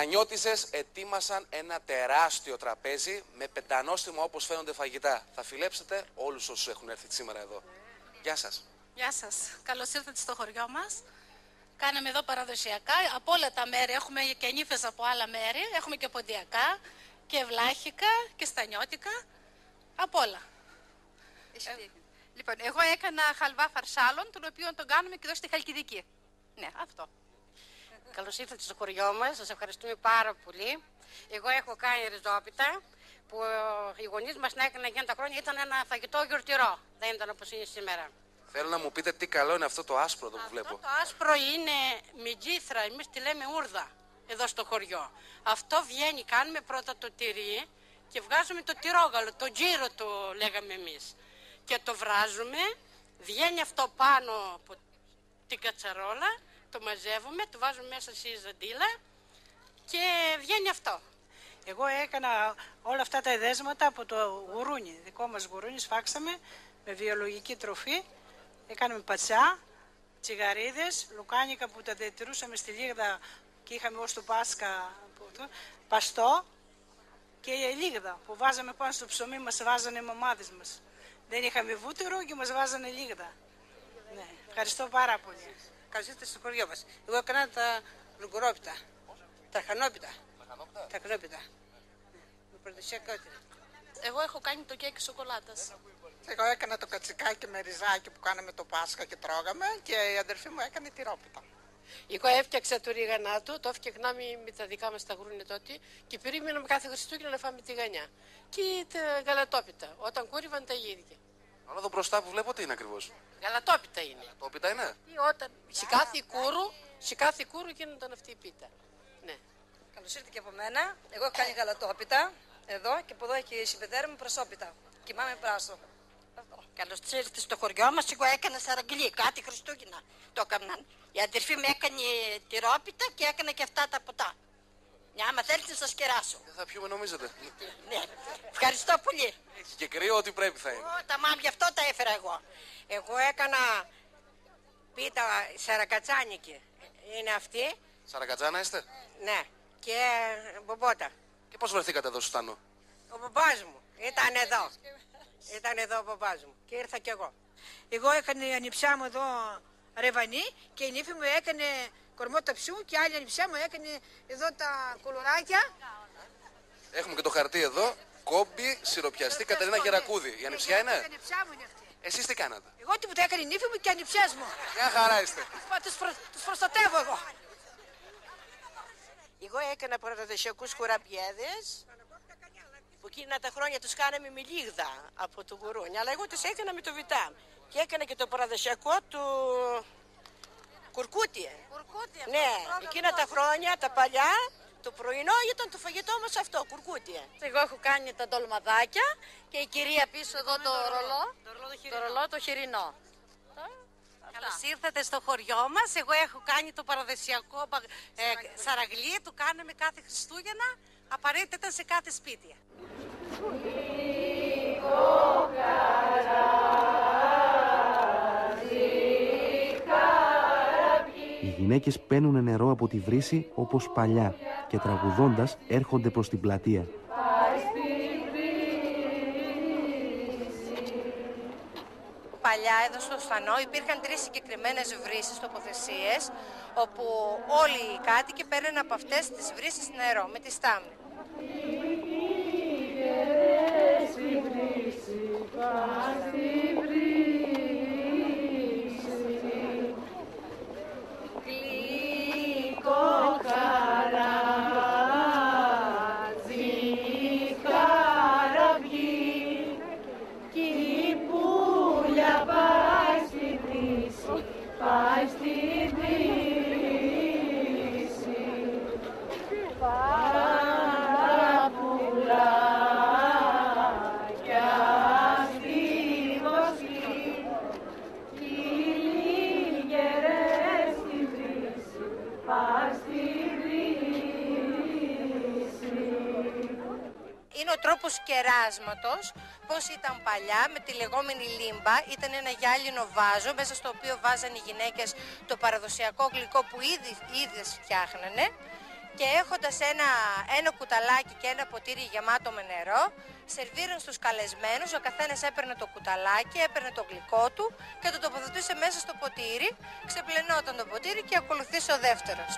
Οι στανιώτισες ετοίμασαν ένα τεράστιο τραπέζι με πεντανόστιμο όπως φαίνονται φαγητά. Θα φιλέψετε όλους όσους έχουν έρθει σήμερα εδώ. Γεια σας. Γεια σας. Καλώς ήρθατε στο χωριό μας. Κάναμε εδώ παραδοσιακά. Από όλα τα μέρη έχουμε και νύφες από άλλα μέρη. Έχουμε και ποντιακά και βλάχικα και στανιώτικα. Από όλα. Λοιπόν, εγώ έκανα χαλβά φαρσάλων, τον οποίο τον κάνουμε και εδώ στη Χαλκιδική. Ναι, αυτό. Καλώς ήρθατε στο χωριό μας, σας ευχαριστούμε πάρα πολύ. Εγώ έχω κάνει ριζόπιτα που οι γονείς μας να έκαναν για τα χρόνια ήταν ένα φαγητό γιορτηρό. Δεν ήταν όπως είναι σήμερα. Θέλω να μου πείτε τι καλό είναι αυτό το άσπρο εδώ που βλέπω. Το άσπρο είναι μιτζήθρα, εμείς τη λέμε ούρδα εδώ στο χωριό. Αυτό βγαίνει, κάνουμε πρώτα το τυρί και βγάζουμε το τυρόγαλο, το τζίρο το λέγαμε εμείς. Και το βράζουμε, βγαίνει αυτό πάνω από την κατσαρόλα, το μαζεύουμε, το βάζουμε μέσα στη ζαντίλα και βγαίνει αυτό. Εγώ έκανα όλα αυτά τα εδέσματα από το γουρούνι. Δικό μας γουρούνι σφάξαμε με βιολογική τροφή. Έκαναμε πατσά, τσιγαρίδες, λουκάνικα που τα διατηρούσαμε στη λίγδα και είχαμε ως το Πάσχα που το- παστό και η λίγδα που βάζαμε πάνω στο ψωμί μας βάζανε οι μαμάδες μας. Δεν είχαμε βούτυρο και μας βάζανε λίγδα. Ναι, ευχαριστώ πάρα πολύ. Καλώς ήρθατε στο χωριό μας. Εγώ έκανα τα λουγκουρόπιτα, τα χανόπιτα. Τα χανόπιτα. Με παραδοσιακότητα. Εγώ έχω κάνει το κέικ σοκολάτας. Εγώ έκανα το κατσικάκι με ριζάκι που κάναμε το Πάσχα και τρώγαμε και η αδερφή μου έκανε τυρόπιτα. Εγώ έφτιαξα το ρίγανά του, το φτιαχνάμε με τα δικά μας τα γρούνια τότε και περίμεναμε κάθε Χριστούγεννα να φάμε τη γανιά. Και τα γαλατόπιτα, όταν κούρευαν τα γύρια. Αλλά εδώ μπροστά που βλέπω τι είναι ακριβώς; Γαλατόπιτα είναι. Τόπιτα είναι; Ή όταν σε κάθε κούρου, σε κάθε κούρου γίνονταν αυτή η πίτα. Ναι. Καλώς ήρθατε και από μένα. Εγώ έχω κάνει γαλατόπιτα εδώ και από εδώ έχει η συμπεδέρα μου προσόπιτα. Κοιμάμαι πράσο. Καλώς ήρθατε στο χωριό μας. Εγώ έκανα σαραγγλί, κάτι Χριστούγεννα το έκαναν. Η αδερφή μου έκανε τυρόπιτα και έκανε και αυτά τα ποτά. Μια, άμα θέλετε να σας κεράσω. Δεν θα πιούμε νομίζετε. Ναι. Ευχαριστώ πολύ. Και κρύο ό,τι πρέπει θα είναι. Ω, τα μάμ, γι' αυτό τα έφερα εγώ. Εγώ έκανα πίτα σαρακατσάνικη. Είναι αυτή. Σαρακατζάνα είστε; Ναι. Και μπομπότα. Και πώς βρεθήκατε εδώ στο Στάνο. Ο μπαμπάς μου ήταν εδώ. Ήταν εδώ ο μπαμπάς μου και ήρθα κι εγώ. Εγώ έκανε η ανιψιά μου εδώ ρεβανί και η νύφη μου έκανε κορμό ταψού και άλλη ανιψιά μου έκανε εδώ τα κολοράκια. Έχουμε και το χαρτί εδώ. Κόμπι, σιροπιαστή, Κατερίνα Γερακούδη. Η ανιψιά Η είναι; ανιψιά μου είναι αυτή. Εσείς τι κάνατε; Εγώ τίποτα έκανε η νύφη μου και οι ανιψιές μου. Μια χαρά είστε. Μα τους, προ... τους προστατεύω εγώ. Εγώ έκανα παραδοσιακούς κουραμπιέδες που εκείνα τα χρόνια τους κάναμε με λίγδα από το γουρούνι, αλλά εγώ τους έκανα με το βιτάμ. Και έκανα και το παραδοσιακό του κουρκούτι. Κουρκούτι, Ναι, εκείνα τα χρόνια, τα παλιά, το πρωινό ήταν το φαγητό μας αυτό, κουρκούτι. Εγώ έχω κάνει τα ντολμαδάκια και η κυρία πίσω εδώ το ρολό, το ρολό το χοιρινό. Καλώς ήρθατε στο χωριό μας. Εγώ έχω κάνει το παραδοσιακό μπα- ε, σαραγλί, το κάναμε κάθε Χριστούγεννα. Απαραίτητα ήταν σε κάθε σπίτι. Οι γυναίκες παίρνουν νερό από τη βρύση όπως παλιά και τραγουδώντας έρχονται προς την πλατεία. Παλιά εδώ στο Στανό υπήρχαν τρεις συγκεκριμένες βρύσεις, τοποθεσίες, όπου όλοι οι κάτοικοι παίρνουν από αυτές τις βρύσεις νερό με τη στάμνη. Πάει Είναι ο τρόπος κεράσματος, πώς ήταν παλιά με τη λεγόμενη λίμπα. Ήταν ένα γυάλινο βάζο μέσα στο οποίο βάζαν οι γυναίκες το παραδοσιακό γλυκό που ήδη, ήδη φτιάχνανε. Και έχοντας ένα, ένα κουταλάκι και ένα ποτήρι γεμάτο με νερό, σερβίραν στους καλεσμένους, ο καθένας έπαιρνε το κουταλάκι, έπαιρνε το γλυκό του και το τοποθετούσε μέσα στο ποτήρι, ξεπλενόταν το ποτήρι και ακολουθούσε ο δεύτερος.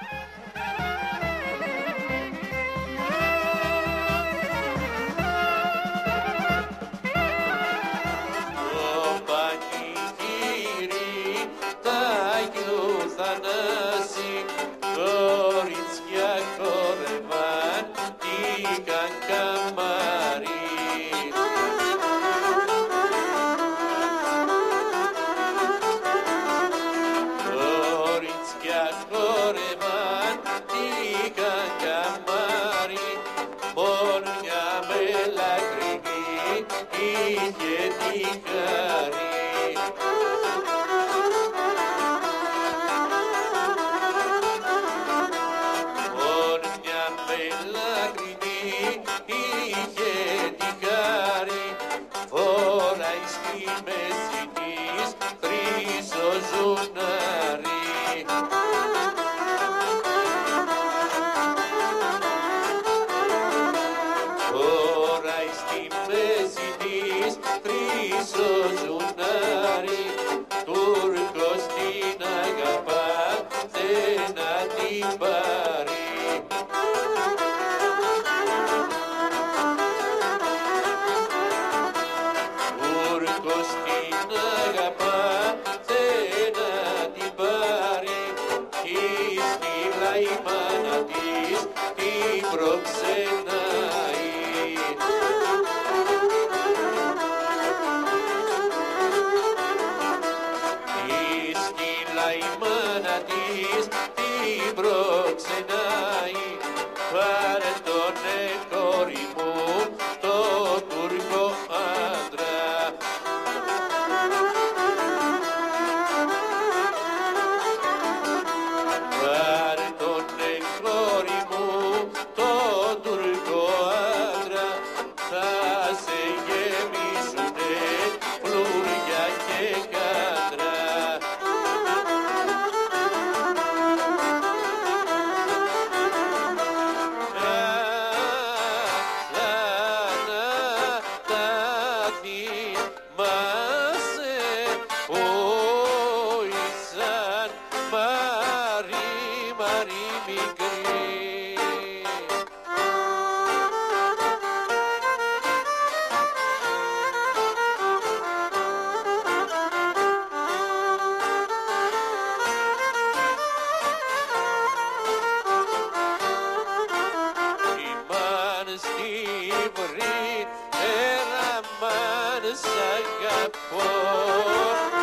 Σ' αγαπώ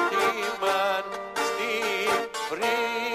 Τιμάν στη βρύση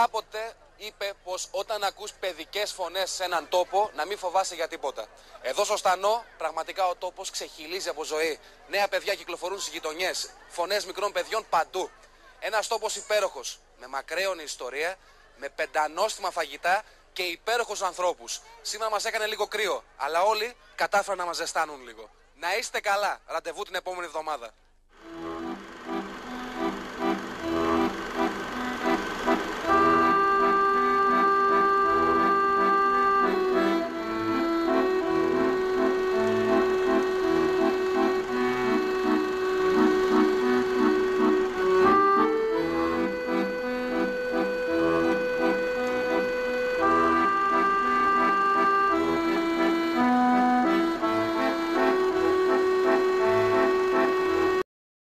κάποτε είπε πως όταν ακούς παιδικές φωνές σε έναν τόπο να μην φοβάσαι για τίποτα. Εδώ στο Στανό πραγματικά ο τόπος ξεχυλίζει από ζωή. Νέα παιδιά κυκλοφορούν στις γειτονιές. Φωνές μικρών παιδιών παντού. Ένας τόπος υπέροχος. Με μακραίωνη ιστορία, με πεντανόστιμα φαγητά και υπέροχους ανθρώπους. Σήμερα μας έκανε λίγο κρύο, αλλά όλοι κατάφεραν να μας ζεστάνουν λίγο. Να είστε καλά. Ραντεβού την επόμενη εβδομάδα.